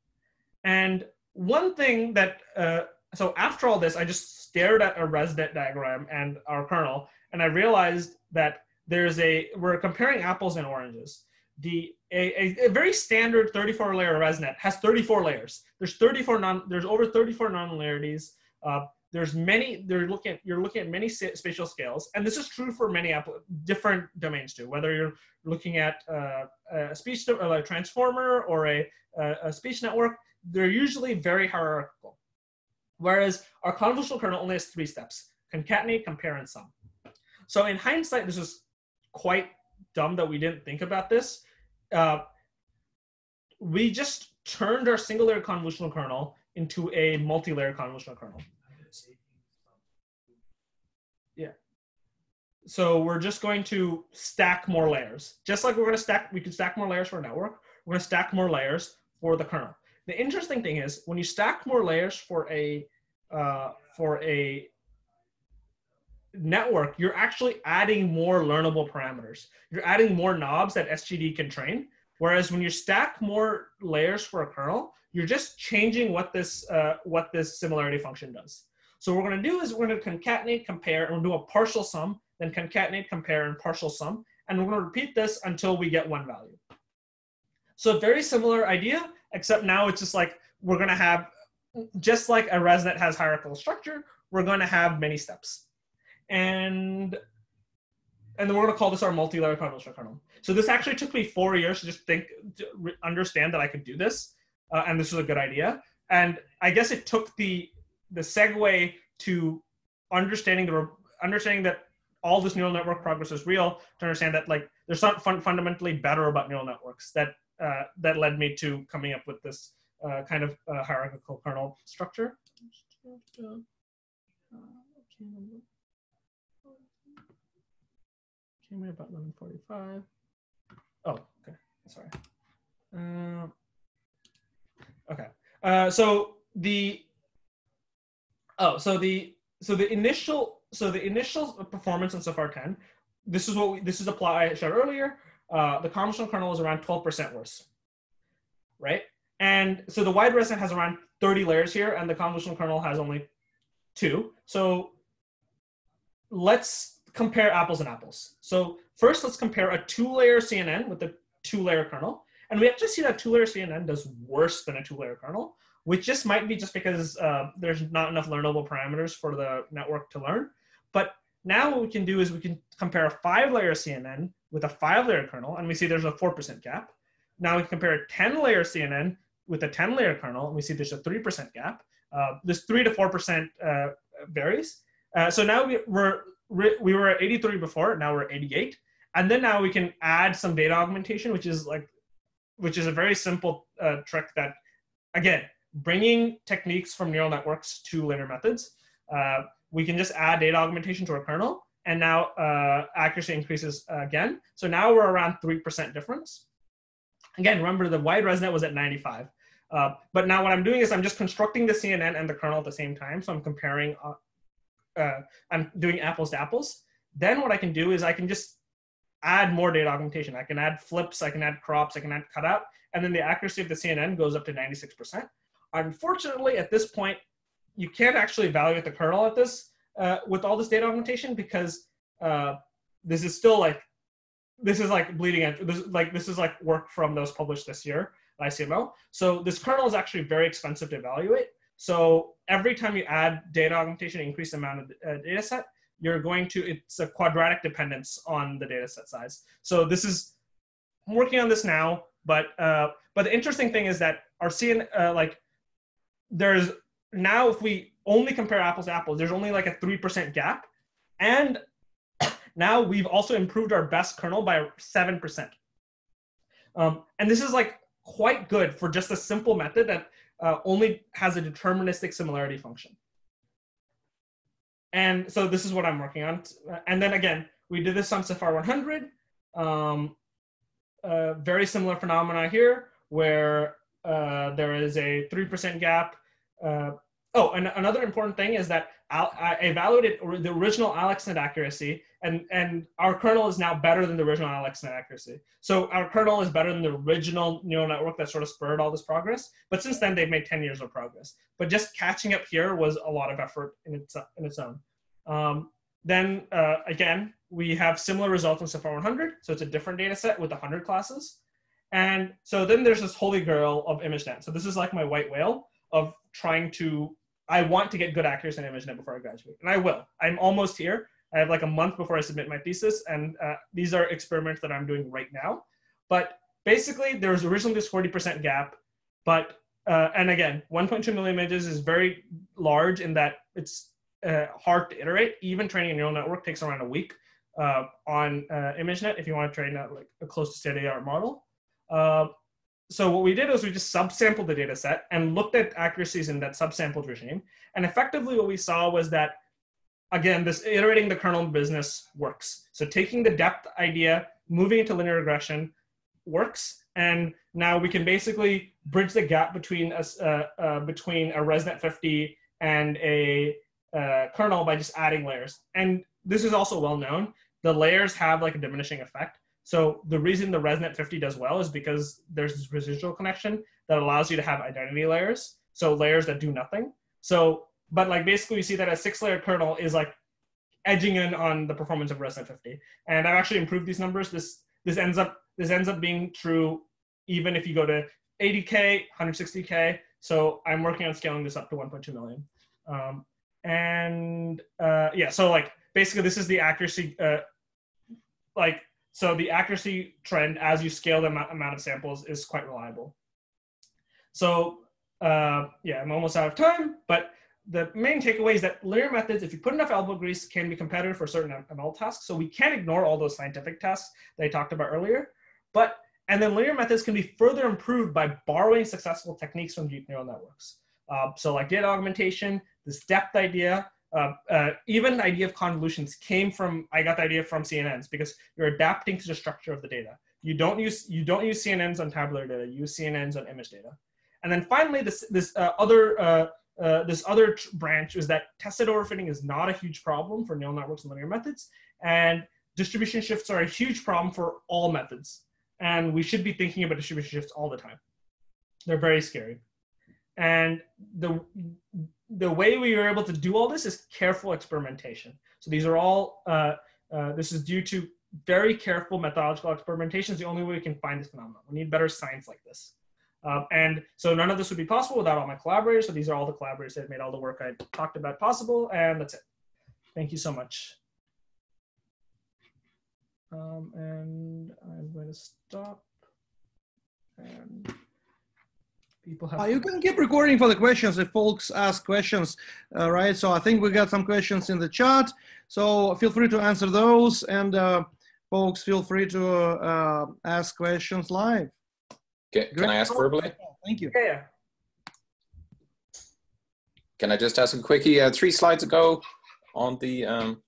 And one thing that, uh, so after all this, I just stared at a ResNet diagram and our kernel, and I realized that there's a, we're comparing apples and oranges. The a, a, very standard 34 layer ResNet has 34 layers. There's 34 non there's over 34 nonlinearities. Uh, there's many they're looking at you're looking at many spatial scales and this is true for many different domains too whether you're looking at uh, a speech a transformer or a, a speech network they're usually very hierarchical whereas our convolutional kernel only has three steps concatenate compare and sum so in hindsight this is quite dumb that we didn't think about this uh, we just turned our single layer convolutional kernel into a multi-layer convolutional kernel Yeah. so we're just going to stack more layers. Just like we're going to stack, we can stack more layers for a network. We're going to stack more layers for the kernel. The interesting thing is when you stack more layers for a uh, for a network, you're actually adding more learnable parameters. You're adding more knobs that SGD can train. Whereas when you stack more layers for a kernel, you're just changing what this uh, what this similarity function does. So what we're going to do is we're going to concatenate, compare, and we'll do a partial sum then concatenate, compare, and partial sum. And we're going to repeat this until we get one value. So very similar idea, except now it's just like we're going to have, just like a ResNet has hierarchical structure, we're going to have many steps. And and then we're going to call this our multi-layer convolutional kernel. So this actually took me four years to just think, to understand that I could do this, uh, and this was a good idea. And I guess it took the the segue to understanding the understanding that all this neural network progress is real to understand that like there's something fun- fundamentally better about neural networks that uh, that led me to coming up with this uh, kind of uh, hierarchical kernel structure. Came in about 11:45. Oh, okay. Sorry. Uh, okay. Uh, so the oh, so the so the initial so the initial performance in CIFAR 10, this is what we, this is a plot I showed earlier. Uh, the convolutional kernel is around 12% worse, right? And so the wide ResNet has around 30 layers here, and the convolutional kernel has only two. So let's compare apples and apples. So first, let's compare a two-layer CNN with a two-layer kernel. And we actually see that two-layer CNN does worse than a two-layer kernel, which just might be just because uh, there's not enough learnable parameters for the network to learn. But now what we can do is we can compare a five layer CNN with a five layer kernel, and we see there's a 4% gap. Now we can compare a 10 layer CNN with a 10 layer kernel, and we see there's a 3% gap. Uh, this 3 to 4% uh, varies. Uh, so now we, we're, we were at 83 before, now we're 88. And then now we can add some data augmentation, which is like, which is a very simple uh, trick that, again, bringing techniques from neural networks to linear methods. Uh, we can just add data augmentation to our kernel, and now uh, accuracy increases again. So now we're around 3% difference. Again, remember the wide ResNet was at 95. Uh, but now what I'm doing is I'm just constructing the CNN and the kernel at the same time. So I'm comparing, uh, I'm doing apples to apples. Then what I can do is I can just add more data augmentation. I can add flips, I can add crops, I can add cutout, and then the accuracy of the CNN goes up to 96%. Unfortunately, at this point, you can't actually evaluate the kernel at this uh, with all this data augmentation because uh, this is still like this is like bleeding edge. This like this is like work from those published this year at ICML. So this kernel is actually very expensive to evaluate. So every time you add data augmentation, increase the amount of uh, data set, you're going to it's a quadratic dependence on the data set size. So this is I'm working on this now, but uh, but the interesting thing is that our CN uh, like there's now if we only compare apples to apples, there's only like a 3% gap. And now we've also improved our best kernel by 7%. Um, and this is like quite good for just a simple method that uh, only has a deterministic similarity function. And so this is what I'm working on. And then again, we did this on CIFAR 100. Um, very similar phenomena here, where uh, there is a 3% gap uh, oh, and another important thing is that I evaluated the original AlexNet accuracy, and, and our kernel is now better than the original AlexNet accuracy. So our kernel is better than the original neural network that sort of spurred all this progress. But since then, they've made 10 years of progress. But just catching up here was a lot of effort in its, in its own. Um, then uh, again, we have similar results in CIFAR 100. So it's a different data set with 100 classes. And so then there's this holy grail of ImageNet. So this is like my white whale of trying to, I want to get good accuracy in ImageNet before I graduate. And I will. I'm almost here. I have like a month before I submit my thesis. And uh, these are experiments that I'm doing right now. But basically, there was originally this 40% gap. But, uh, and again, 1.2 million images is very large in that it's uh, hard to iterate. Even training a neural network takes around a week uh, on uh, ImageNet if you want to train a, like a close to state-of-the-art model. So what we did was we just subsampled the data set and looked at accuracies in that subsampled regime. And effectively what we saw was that, again, this iterating the kernel business works. So taking the depth idea, moving into linear regression works. And now we can basically bridge the gap between a, uh, uh, between a ResNet 50 and a uh, kernel by just adding layers. And this is also well known. The layers have like a diminishing effect. So the reason the ResNet 50 does well is because there's this residual connection that allows you to have identity layers. So layers that do nothing. So, but like basically you see that a six layer kernel is like edging in on the performance of ResNet 50. And I've actually improved these numbers. This, this ends up, this ends up being true even if you go to 80K, 160K. So I'm working on scaling this up to 1.2 million. Um, and uh, yeah, so like basically this is the accuracy, uh, like so the accuracy trend as you scale the amount of samples is quite reliable. So uh, yeah, I'm almost out of time, but the main takeaway is that linear methods, if you put enough elbow grease, can be competitive for certain ML tasks. So we can't ignore all those scientific tasks that I talked about earlier. But and then linear methods can be further improved by borrowing successful techniques from deep neural networks. Uh, so like data augmentation, this depth idea, uh, uh, even the idea of convolutions came from I got the idea from CNNs because you're adapting to the structure of the data. You don't use you don't use CNNs on tabular data. You use CNNs on image data. And then finally, this this uh, other uh, uh, this other branch is that tested overfitting is not a huge problem for neural networks and linear methods, and distribution shifts are a huge problem for all methods. And we should be thinking about distribution shifts all the time. They're very scary. And the the way we were able to do all this is careful experimentation. So these are all, uh, uh, this is due to very careful methodological experimentation is the only way we can find this phenomenon. We need better science like this. Um, and so none of this would be possible without all my collaborators. So these are all the collaborators that made all the work I talked about possible. And that's it. Thank you so much. Um, and I'm going to stop. And people have. Uh, you can keep recording for the questions if folks ask questions, uh, right? So I think we got some questions in the chat. So feel free to answer those, and uh, folks, feel free to uh, ask questions live. Okay. can I ask verbally? Thank you. Yeah. Can I just ask a quickie? Uh, three slides ago, on the um,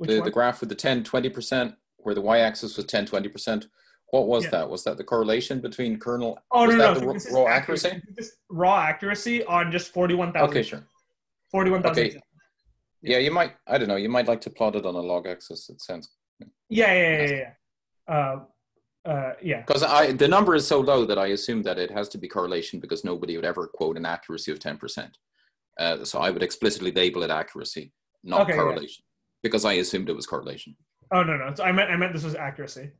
the, the graph with the 10, 20%, where the y-axis was 10, 20%. What was yeah. that? Was that the correlation between kernel? Oh was no, that no. The so raw accuracy? accuracy? Raw accuracy on just forty-one thousand. Okay, sure. Forty-one thousand. Okay. Yeah, you might. I don't know. You might like to plot it on a log axis. It sounds. Yeah, yeah, yeah, yeah. Uh, uh, yeah. Because I the number is so low that I assume that it has to be correlation because nobody would ever quote an accuracy of ten percent. Uh, so I would explicitly label it accuracy, not Okay, yeah. correlation, because I assumed it was correlation. Oh no, no. So I meant I meant this was accuracy.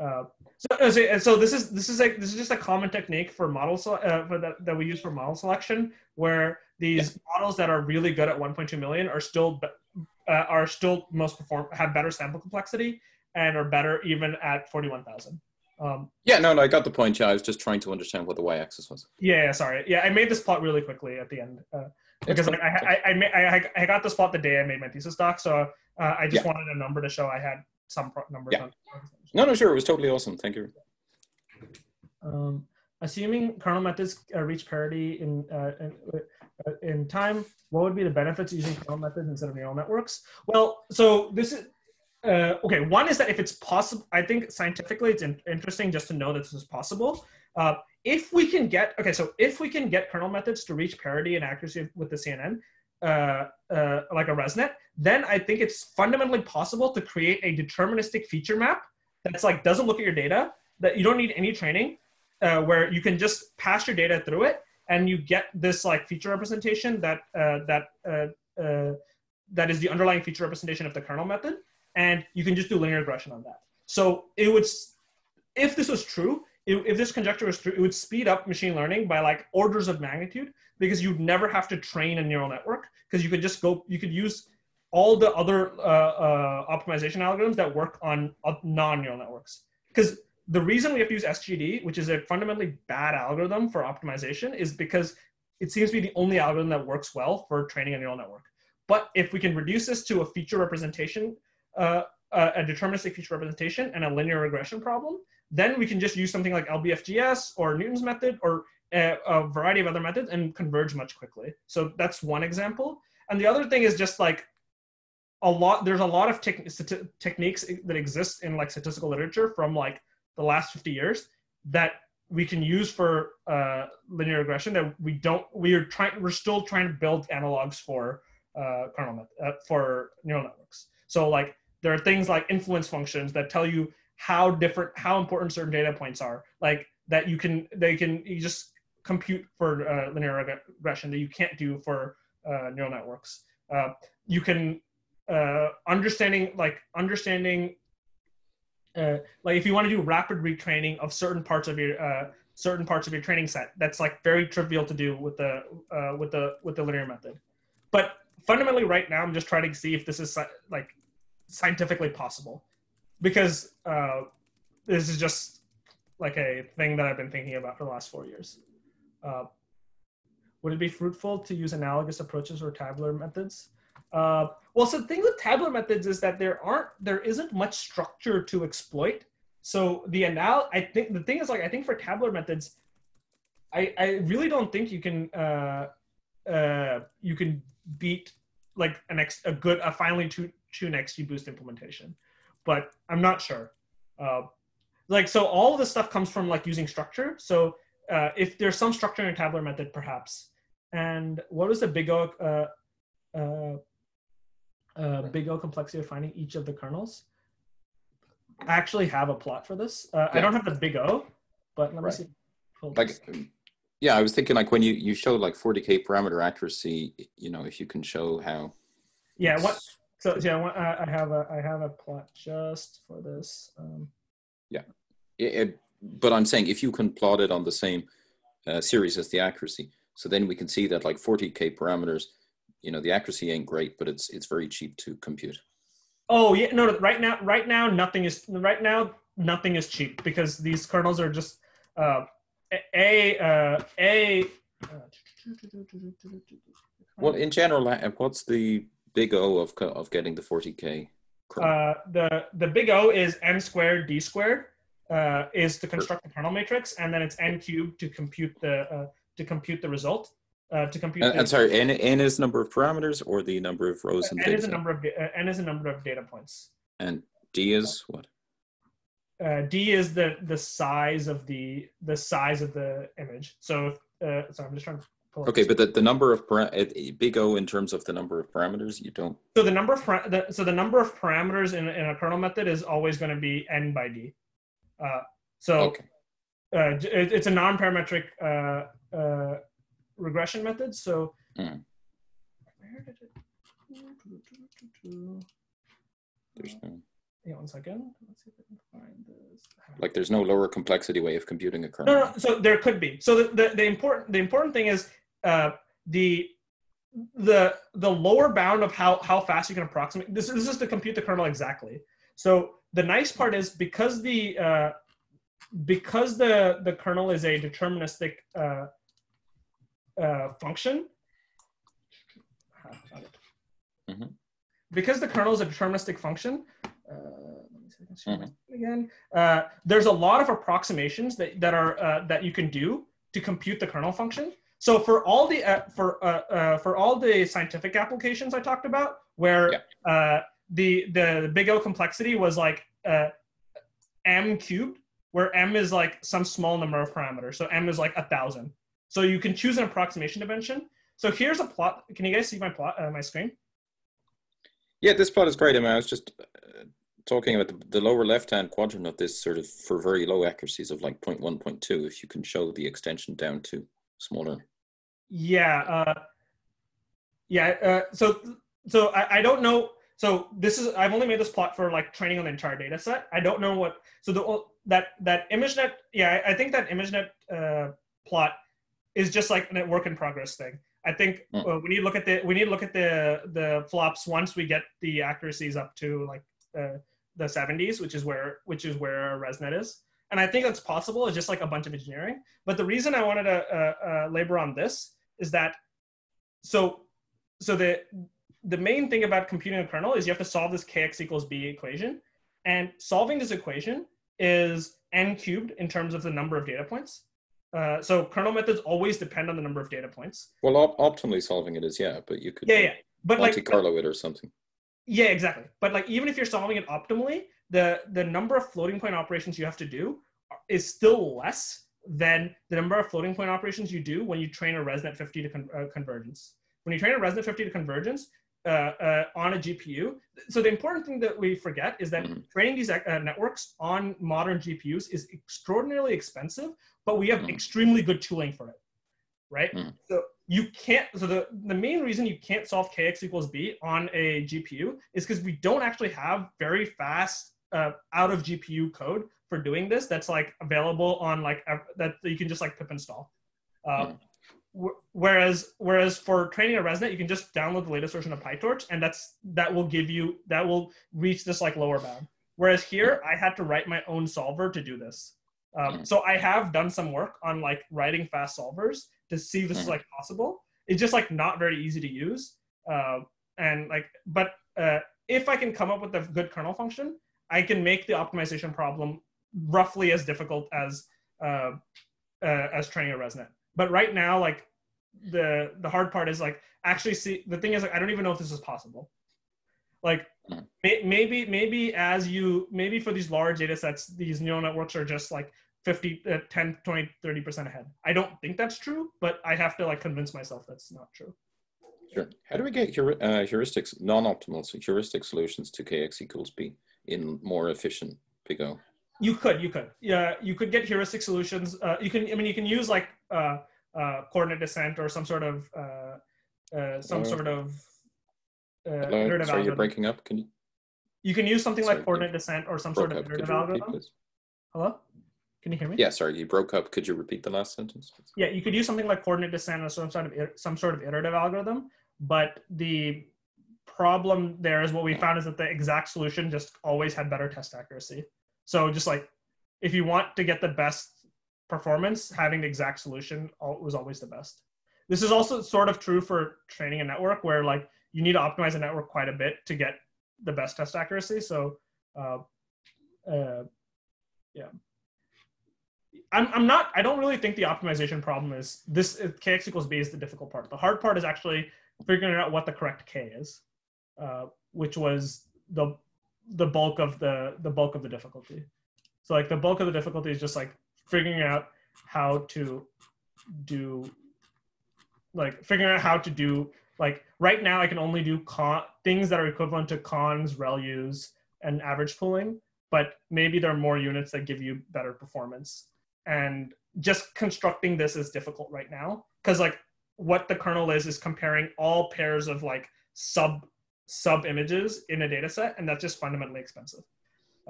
Yeah. Uh, so, uh, so, so this is this is like this is just a common technique for model uh, for that, that we use for model selection, where these models that are really good at 1.2 million are still uh, are still most perform have better sample complexity and are better even at 41,000. Um, Yeah, no, no, I got the point. Yeah, I was just trying to understand what the y-axis was. yeah, yeah, sorry. Yeah, I made this plot really quickly at the end uh, because like, I, I, I, I, I got this plot the day I made my thesis doc, so uh, I just Yeah. wanted a number to show I had some pro- numbers. Yeah. on. No, no, sure, it was totally awesome. Thank you. Um, assuming kernel methods uh, reach parity in, uh, in, uh, in time, what would be the benefits of using kernel methods instead of neural networks? Well, so this is, uh, okay, one is that if it's possible, I think scientifically it's in- interesting just to know that this is possible. Uh, if we can get, okay, so if we can get kernel methods to reach parity and accuracy with the CNN, like a ResNet, then I think it's fundamentally possible to create a deterministic feature map that's like doesn't look at your data, that you don't need any training, uh, where you can just pass your data through it and you get this like feature representation that uh, that uh, uh, that is the underlying feature representation of the kernel method, and you can just do linear regression on that. So it would, if this was true, if, if this conjecture was true, it would speed up machine learning by like orders of magnitude because you'd never have to train a neural network because you could just go, you could use all the other uh, uh, optimization algorithms that work on uh, non-neural networks. Because the reason we have to use SGD, which is a fundamentally bad algorithm for optimization, is because it seems to be the only algorithm that works well for training a neural network. But if we can reduce this to a feature representation, uh, uh, a deterministic feature representation and a linear regression problem, then we can just use something like LBFGS or Newton's method or a, a variety of other methods and converge much quickly. So that's one example. And the other thing is just like a lot, there's a lot of te techniques that exist in like statistical literature from like the last 50 years that we can use for uh, linear regression that we don't we are trying we're still trying to build analogs for uh, kernel uh, for neural networks. So like there are things like influence functions that tell you how different how important certain data points are like that you can they can you just compute for uh, linear regression that you can't do for uh, neural networks. Uh, you can uh, understanding like understanding uh, like if you want to do rapid retraining of certain parts of your uh, certain parts of your training set, that's like very trivial to do with the uh, with the with the linear method. But fundamentally, right now, I'm just trying to see if this is like scientifically possible, because uh, this is just like a thing that I've been thinking about for the last four years. Uh, would it be fruitful to use analogous approaches or tabular methods? Uh, well, so the thing with tabular methods is that there aren't, there isn't much structure to exploit. So the anal, I think the thing is like, I think for tabular methods, I, I really don't think you can, uh, uh, you can beat like an ex, a good, a finely tuned XGBoost implementation, but I'm not sure. Uh, like, so all of this stuff comes from like using structure. So uh, if there's some structure in a tabular method, perhaps. And what was the big O? Uh, uh, uh, big O complexity of finding each of the kernels. I actually have a plot for this. Uh, yeah. I don't have the big O, but let me see. like, yeah, I was thinking like when you you show like 40k parameter accuracy, you know, if you can show how. Yeah. What? So yeah, I have a I have a plot just for this. Um, yeah, it, it, but I'm saying if you can plot it on the same uh, series as the accuracy, so then we can see that like 40k parameters you know the accuracy ain't great, but it's it's very cheap to compute. Oh yeah, no, right now right now nothing is right now nothing is cheap because these kernels are just uh, a uh, a. well, in general, uh, what's the big O of of getting the forty k? Uh, the the big O is n squared d squared uh, is to construct the kernel matrix, and then it's n cubed to compute the uh, to compute the result uh, to compute. And, sorry, n, n is number of parameters or the number of rows in the n is a number of uh, n is a number of data points. And d is what? Uh, d is the the size of the the size of the image. So, uh, sorry, I'm just trying to. Pull Okay, but the, the number of para- big O in terms of the number of parameters, you don't. So the number of the, so the number of parameters in, in a kernel method is always going to be n by d. Uh, so okay. uh, it, it's a non-parametric uh, uh, regression methods. So mm. where did it? There's no. Yeah, one second. Let's see if I can find this. Like, there's no lower complexity way of computing a kernel. No, no. So there could be. So the, the, the important the important thing is uh, the the the lower bound of how how fast you can approximate. This this is to compute the kernel exactly. So the nice part is because the uh, because the the kernel is a deterministic uh, uh, function. Mm-hmm. Because the kernel is a deterministic function, uh, let me see if I can mm-hmm. again. Uh, there's a lot of approximations that, that are uh, that you can do to compute the kernel function. So for all the uh, for uh, uh, for all the scientific applications I talked about, where yeah. uh, the the big O complexity was like uh, m cubed, where m is like some small number of parameters. So m is like a thousand. So you can choose an approximation dimension. So here's a plot. Can you guys see my plot, uh, my screen? Yeah, this plot is great. I mean, I was just uh, talking about the, the lower left-hand quadrant of this sort of for very low accuracies of like 0 0.1, 0 0.2, if you can show the extension down to smaller. Yeah. Uh, yeah. Uh, so, so I, I don't know. So this is, I've only made this plot for like training on the entire data set. I don't know what, so the, that that ImageNet, yeah, I, I think that ImageNet uh, plot is just like a work in progress thing. I think Mm. uh, we need to look at the we need to look at the the flops once we get the accuracies up to like uh, the 70s, which is where which is where ResNet is. And I think that's possible. It's just like a bunch of engineering. But the reason I wanted to uh, uh, labor on this is that so so the the main thing about computing a kernel is you have to solve this kx equals b equation, and solving this equation is n cubed in terms of the number of data points. Uh, so kernel methods always depend on the number of data points. Well, op- optimally solving it is, yeah, but you could Yeah, yeah. But like, Monte Carlo it or something. yeah, exactly. But like, even if you're solving it optimally, the the number of floating point operations you have to do is still less than the number of floating point operations you do when you train a ResNet 50 to con- uh, convergence. When you train a ResNet 50 to convergence uh, uh, on a GPU, so the important thing that we forget is that Mhm. training these uh, networks on modern GPUs is extraordinarily expensive, but we have Mhm. extremely good tooling for it, right? Mhm. So you can't. So the the main reason you can't solve kx equals b on a GPU is because we don't actually have very fast uh, out of GPU code for doing this. That's like available on like that you can just like pip install. Uh, Mhm. Whereas, whereas for training a ResNet, you can just download the latest version of PyTorch, and that's that will give you that will reach this like lower bound. Whereas here, I had to write my own solver to do this. Um, Mhm. so I have done some work on like writing fast solvers to see if this is Mhm. like possible. It's just like not very easy to use, uh, and like, but uh, if I can come up with a good kernel function, I can make the optimization problem roughly as difficult as uh, uh, as training a ResNet. But right now, like the the hard part is like actually see the thing is like I don't even know if this is possible. Like Maybe maybe as you maybe for these large data sets, these neural networks are just like 50, uh, 10, 20, 30 percent ahead. I don't think that's true, but I have to like convince myself that's not true. Sure. How do we get heuri- uh, heuristics, non-optimal so heuristic solutions to kx equals b in more efficient Pico? You could, you could, yeah, you could get heuristic solutions. Uh, you can, I mean, you can use like uh, uh, coordinate descent or some sort of uh, uh, some sort of uh, iterative Sorry, you're breaking up. Can you You can use something Sorry, like coordinate descent or some sort of iterative repeat, algorithm. Hello, can you hear me? Yeah, sorry, you broke up. Could you repeat the last sentence? Yeah, you could use something like coordinate descent or some sort of some sort of iterative algorithm, but the problem there is what we found is that the exact solution just always had better test accuracy. So just like if you want to get the best performance, having the exact solution was always the best. This is also sort of true for training a network where like you need to optimize the network quite a bit to get the best test accuracy. So uh, uh, yeah. I'm, I'm not i don't really think the optimization problem is this kx equals b is the difficult part the hard part is actually figuring out what the correct k is uh, which was the the bulk of the the bulk of the difficulty so like the bulk of the difficulty is just like figuring out how to do like figuring out how to do like right now i can only do con things that are equivalent to cons ReLUs and average pooling but maybe there are more units that give you better performance. And just constructing this is difficult right now because like what the kernel is is comparing all pairs of like sub sub images in a data set and that's just fundamentally expensive.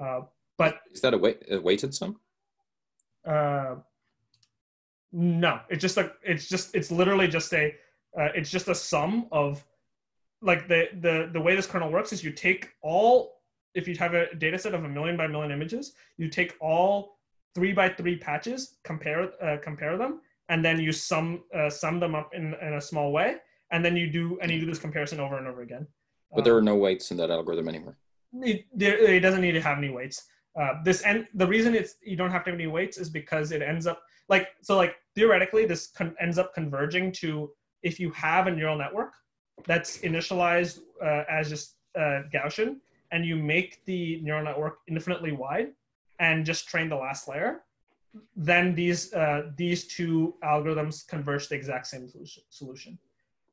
Uh, but Is that a, weight, a weighted sum? uh, no. It's just like it's just it's literally just a uh, it's just a sum of like the the the way this kernel works is you take all if you have a data set of a million by million images you take all three by three patches compare uh, compare them and then you sum uh, sum them up in, in a small way and then you do and you do this comparison over and over again But there are no weights in that algorithm anywhere. it, there, it doesn't need to have any weights. Uh, this and the reason it's you don't have to have any weights is because it ends up like so like theoretically this con- ends up converging to if you have a neural network that's initialized uh, as just uh, Gaussian and you make the neural network infinitely wide and just train the last layer, then these uh, these two algorithms converge to the exact same solution. solution.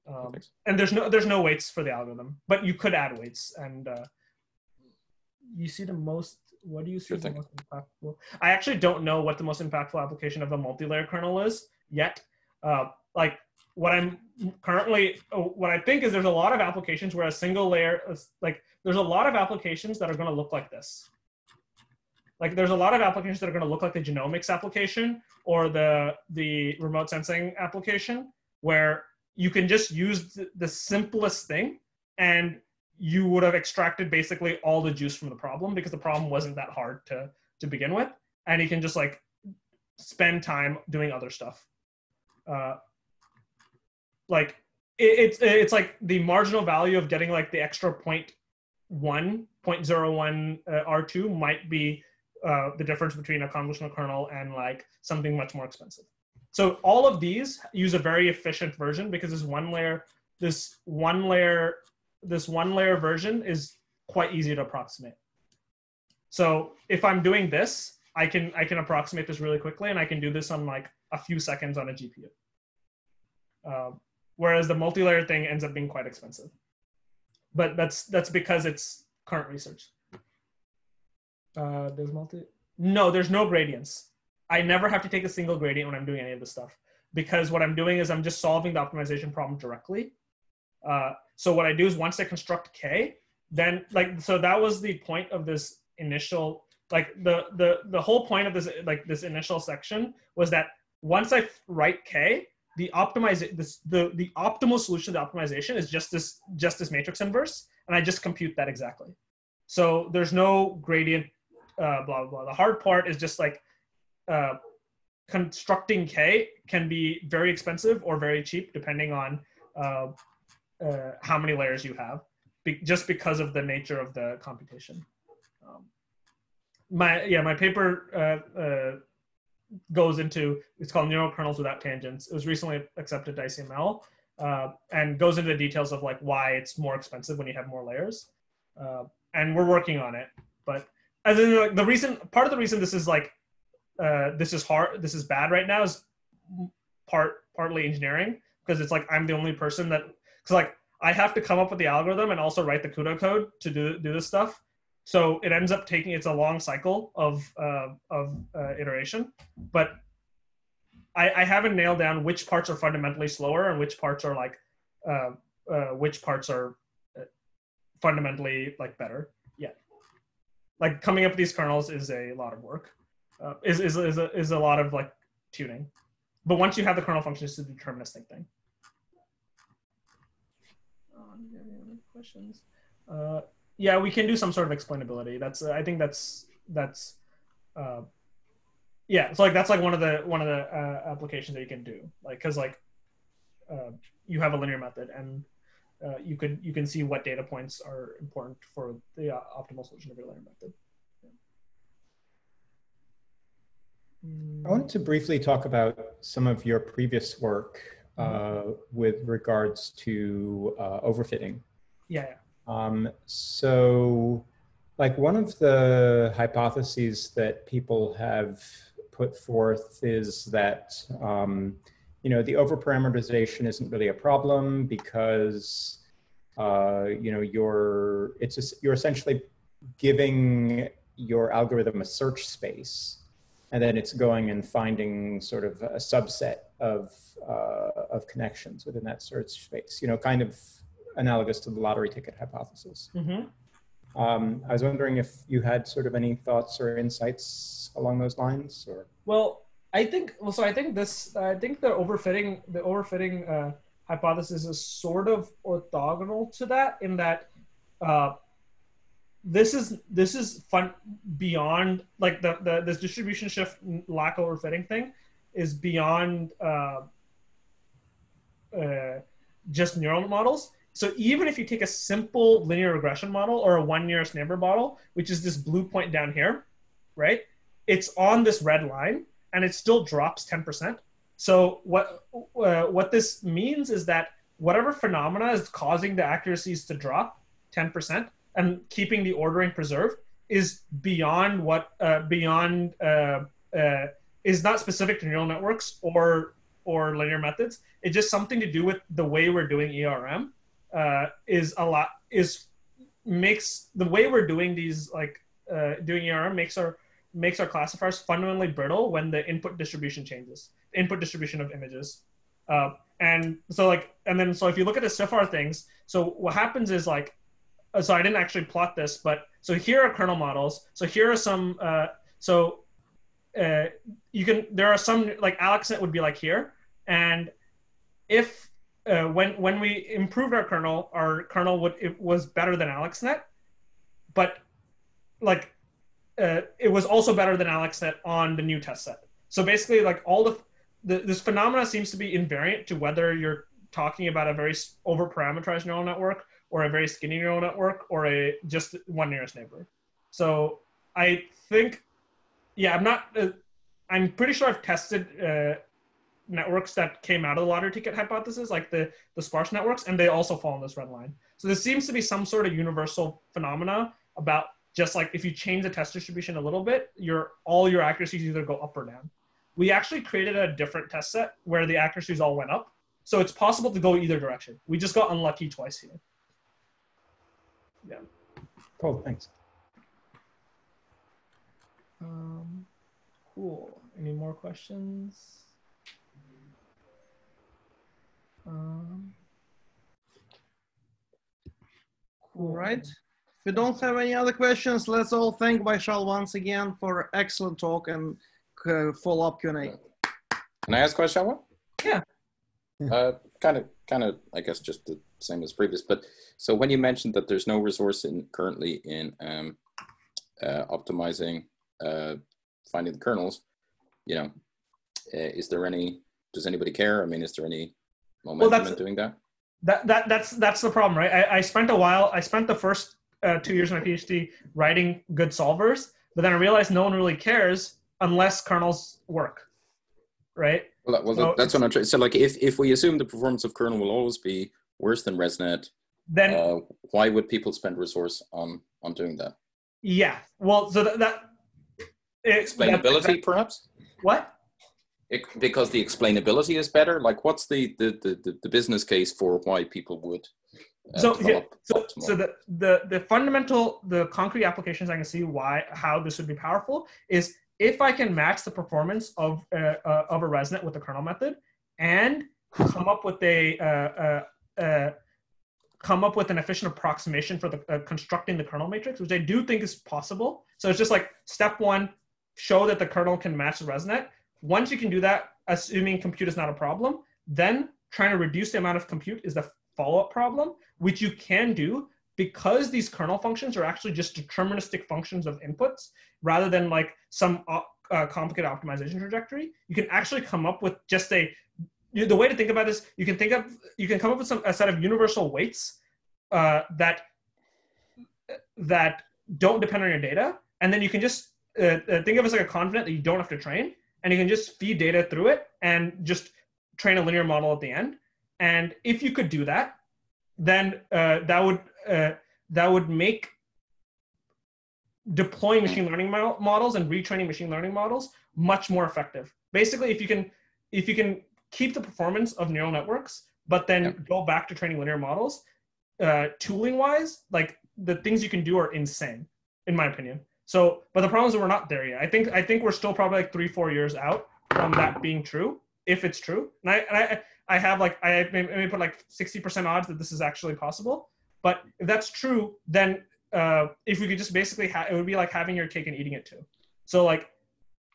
Um, and there's no there's no weights for the algorithm, but you could add weights. And uh, you see the most. What do you see Sure the most impactful? I actually don't know what the most impactful application of a multi-layer kernel is yet. Uh, like what I'm currently, oh, what I think is there's a lot of applications where a single layer, like there's a lot of applications that are going to look like this. like there's a lot of applications that are going to look like the genomics application or the the remote sensing application where you can just use the, the simplest thing and you would have extracted basically all the juice from the problem because the problem wasn't that hard to to begin with and you can just like spend time doing other stuff uh, like it, it's it's like the marginal value of getting like the extra point one point zero one uh, r2 might be uh, the difference between a convolutional kernel and like something much more expensive. So all of these use a very efficient version because this one layer this one layer this one layer version is quite easy to approximate. So if i'm doing this i can i can approximate this really quickly and i can do this on like a few seconds on a gpu um, whereas the multi-layer thing ends up being quite expensive. But that's that's because it's current research. Uh, there's multi. No, there's no gradients. I never have to take a single gradient when I'm doing any of this stuff because what I'm doing is I'm just solving the optimization problem directly. Uh, so what I do is once I construct k, then like so that was the point of this initial like the the the whole point of this like this initial section was that once I write k, the optimize this the the optimal solution to the optimization is just this just this matrix inverse, and I just compute that exactly. So there's no gradient, uh, blah blah blah. The hard part is just like uh, constructing k can be very expensive or very cheap depending on uh, uh, how many layers you have, be- just because of the nature of the computation. Um, my yeah, my paper uh, uh, goes into it's called neural kernels without tangents. It was recently accepted to ICML uh, and goes into the details of like why it's more expensive when you have more layers. Uh, and we're working on it. But as in like, the reason, part of the reason this is like uh, this is hard, this is bad right now is part partly engineering because it's like I'm the only person that because like I have to come up with the algorithm and also write the CUDA code to do do this stuff. So it ends up taking it's a long cycle of uh, of uh, iteration, but I, I, haven't nailed down which parts are fundamentally slower and which parts are like uh, uh which parts are uh, fundamentally like better yet. Like coming up with these kernels is a lot of work. Uh, is is is a, is a lot of like tuning, but once you have the kernel function, it's a deterministic thing. questions? Yeah we can do some sort of explainability that's uh, i think that's that's uh yeah so like that's like one of the one of the uh, applications that you can do like because like uh, you have a linear method and uh, you can you can see what data points are important for the uh, optimal solution of your linear method I wanted to briefly talk about some of your previous work uh, with regards to uh, overfitting. Yeah, yeah. Um, so, like one of the hypotheses that people have put forth is that um, you know the overparameterization isn't really a problem because uh, you know you're it's a, you're essentially giving your algorithm a search space and then it's going and finding sort of a subset of uh, of connections within that search space you know kind of analogous to the lottery ticket hypothesis. Mm-hmm. Um, I was wondering if you had sort of any thoughts or insights along those lines, or well, I think well, so I think this I think the overfitting the overfitting uh, hypothesis is sort of orthogonal to that in that uh, this is this is fun beyond like the, the this distribution shift lack overfitting thing is beyond uh, uh, just neural models so even if you take a simple linear regression model or a one nearest neighbor model, which is this blue point down here, right? It's on this red line and it still drops 10%. So what uh, what this means is that whatever phenomena is causing the accuracies to drop 10% and keeping the ordering preserved is beyond what uh, beyond uh, uh, is not specific to neural networks or or linear methods. It's just something to do with the way we're doing ERM uh, is a lot is makes the way we're doing these like uh, doing ERM makes our makes our classifiers fundamentally brittle when the input distribution changes, input distribution of images. Uh, and so like and then so if you look at the CIFAR things, so what happens is like uh, so I didn't actually plot this, but so here are kernel models. So here are some uh, So uh, you can there are some like AlexNet would be like here, and if uh, when when we improved our kernel, our kernel would it was better than AlexNet, but like uh, it was also better than AlexNet on the new test set. So basically, like all the, the this phenomena seems to be invariant to whether you're talking about a very over parameterized neural network or a very skinny neural network or a just one nearest neighbor. So I think, yeah, I'm not. Uh, I'm pretty sure I've tested uh, networks that came out of the lottery ticket hypothesis, like the the sparse networks, and they also fall in this red line. So there seems to be some sort of universal phenomena about just like if you change the test distribution a little bit, your all your accuracies either go up or down. We actually created a different test set where the accuracies all went up. So it's possible to go either direction. We just got unlucky twice here. Yeah. Cool, thanks. Um, cool. Any more questions? Um, All right. If you don't have any other questions, let's all thank Vaishaal once again for excellent talk and uh, follow-up Q&A. Can I ask a question? One? Yeah. Uh, kind of, kind of. I guess just the same as previous. But so when you mentioned that there's no resource in currently in um, uh, optimizing, uh, finding the kernels, you know, uh, is there any? Does anybody care? I mean, is there any momentum well, in doing that? That that that's that's the problem, right? I, I spent a while. I spent the first uh, two years of my PhD writing good solvers, but then I realized no one really cares unless kernels work, right? Well, well so that's what I'm trying. So, like, if if we assume the performance of kernel will always be worse than ResNet, then uh, why would people spend resource on on doing that? Yeah, well, so that, that it, explainability, that, perhaps. What? It, because the explainability is better. Like, what's the, the the the business case for why people would? Uh, so yeah, so, so the, the the fundamental the concrete applications I can see why how this would be powerful is if I can match the performance of uh, uh, of a ResNet with the kernel method and come up with a uh, uh, uh, come up with an efficient approximation for the constructing the kernel matrix, which I do think is possible. So it's just like step one, show that the kernel can match the ResNet. Once you can do that, assuming compute is not a problem, then trying to reduce the amount of compute is the follow-up problem, which you can do because these kernel functions are actually just deterministic functions of inputs rather than like some uh, uh, complicated optimization trajectory, you can actually come up with just a the way to think about this, you can think of you can come up with some a set of universal weights uh, that that don't depend on your data, and then you can just uh, uh, think of it as like a ConvNet that you don't have to train, and you can just feed data through it and just train a linear model at the end. And if you could do that, then uh, that would uh, that would make deploying machine learning models and retraining machine learning models much more effective. Basically, if you can if you can keep the performance of neural networks, but then yep. go back to training linear models, uh, tooling wise, like the things you can do are insane, in my opinion. So, but the problem is we're not there yet. I think I think we're still probably like three four years out from that being true, if it's true. And I and I I have like I may, put like sixty percent odds that this is actually possible. But if that's true, then uh, if we could just basically have, it would be like having your cake and eating it too. So like,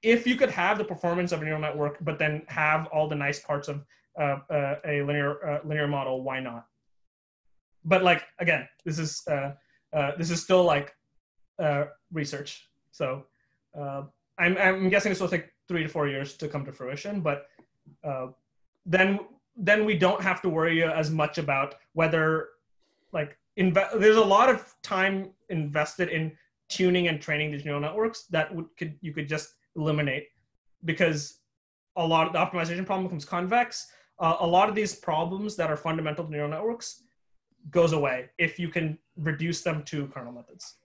if you could have the performance of a neural network, but then have all the nice parts of uh, uh, a linear uh, linear model, why not? But like again, this is uh, uh, this is still like research. So uh, I'm I'm guessing this will take three to four years to come to fruition. But uh, then then we don't have to worry as much about whether like inve- there's a lot of time invested in tuning and training these neural networks that would could you could just eliminate because a lot of the optimization problem becomes convex. Uh, a lot of these problems that are fundamental to neural networks goes away if you can reduce them to kernel methods.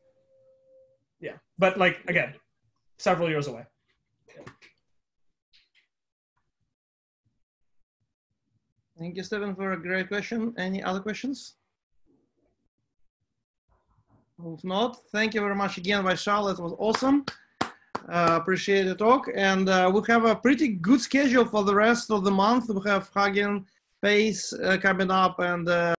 Yeah, but like again, several years away. Thank you, Stephen, for a great question. Any other questions? If not, thank you very much again, Vaishaal. It was awesome. Uh, appreciate the talk. And uh, we have a pretty good schedule for the rest of the month. We have Hugging Face uh, coming up and uh,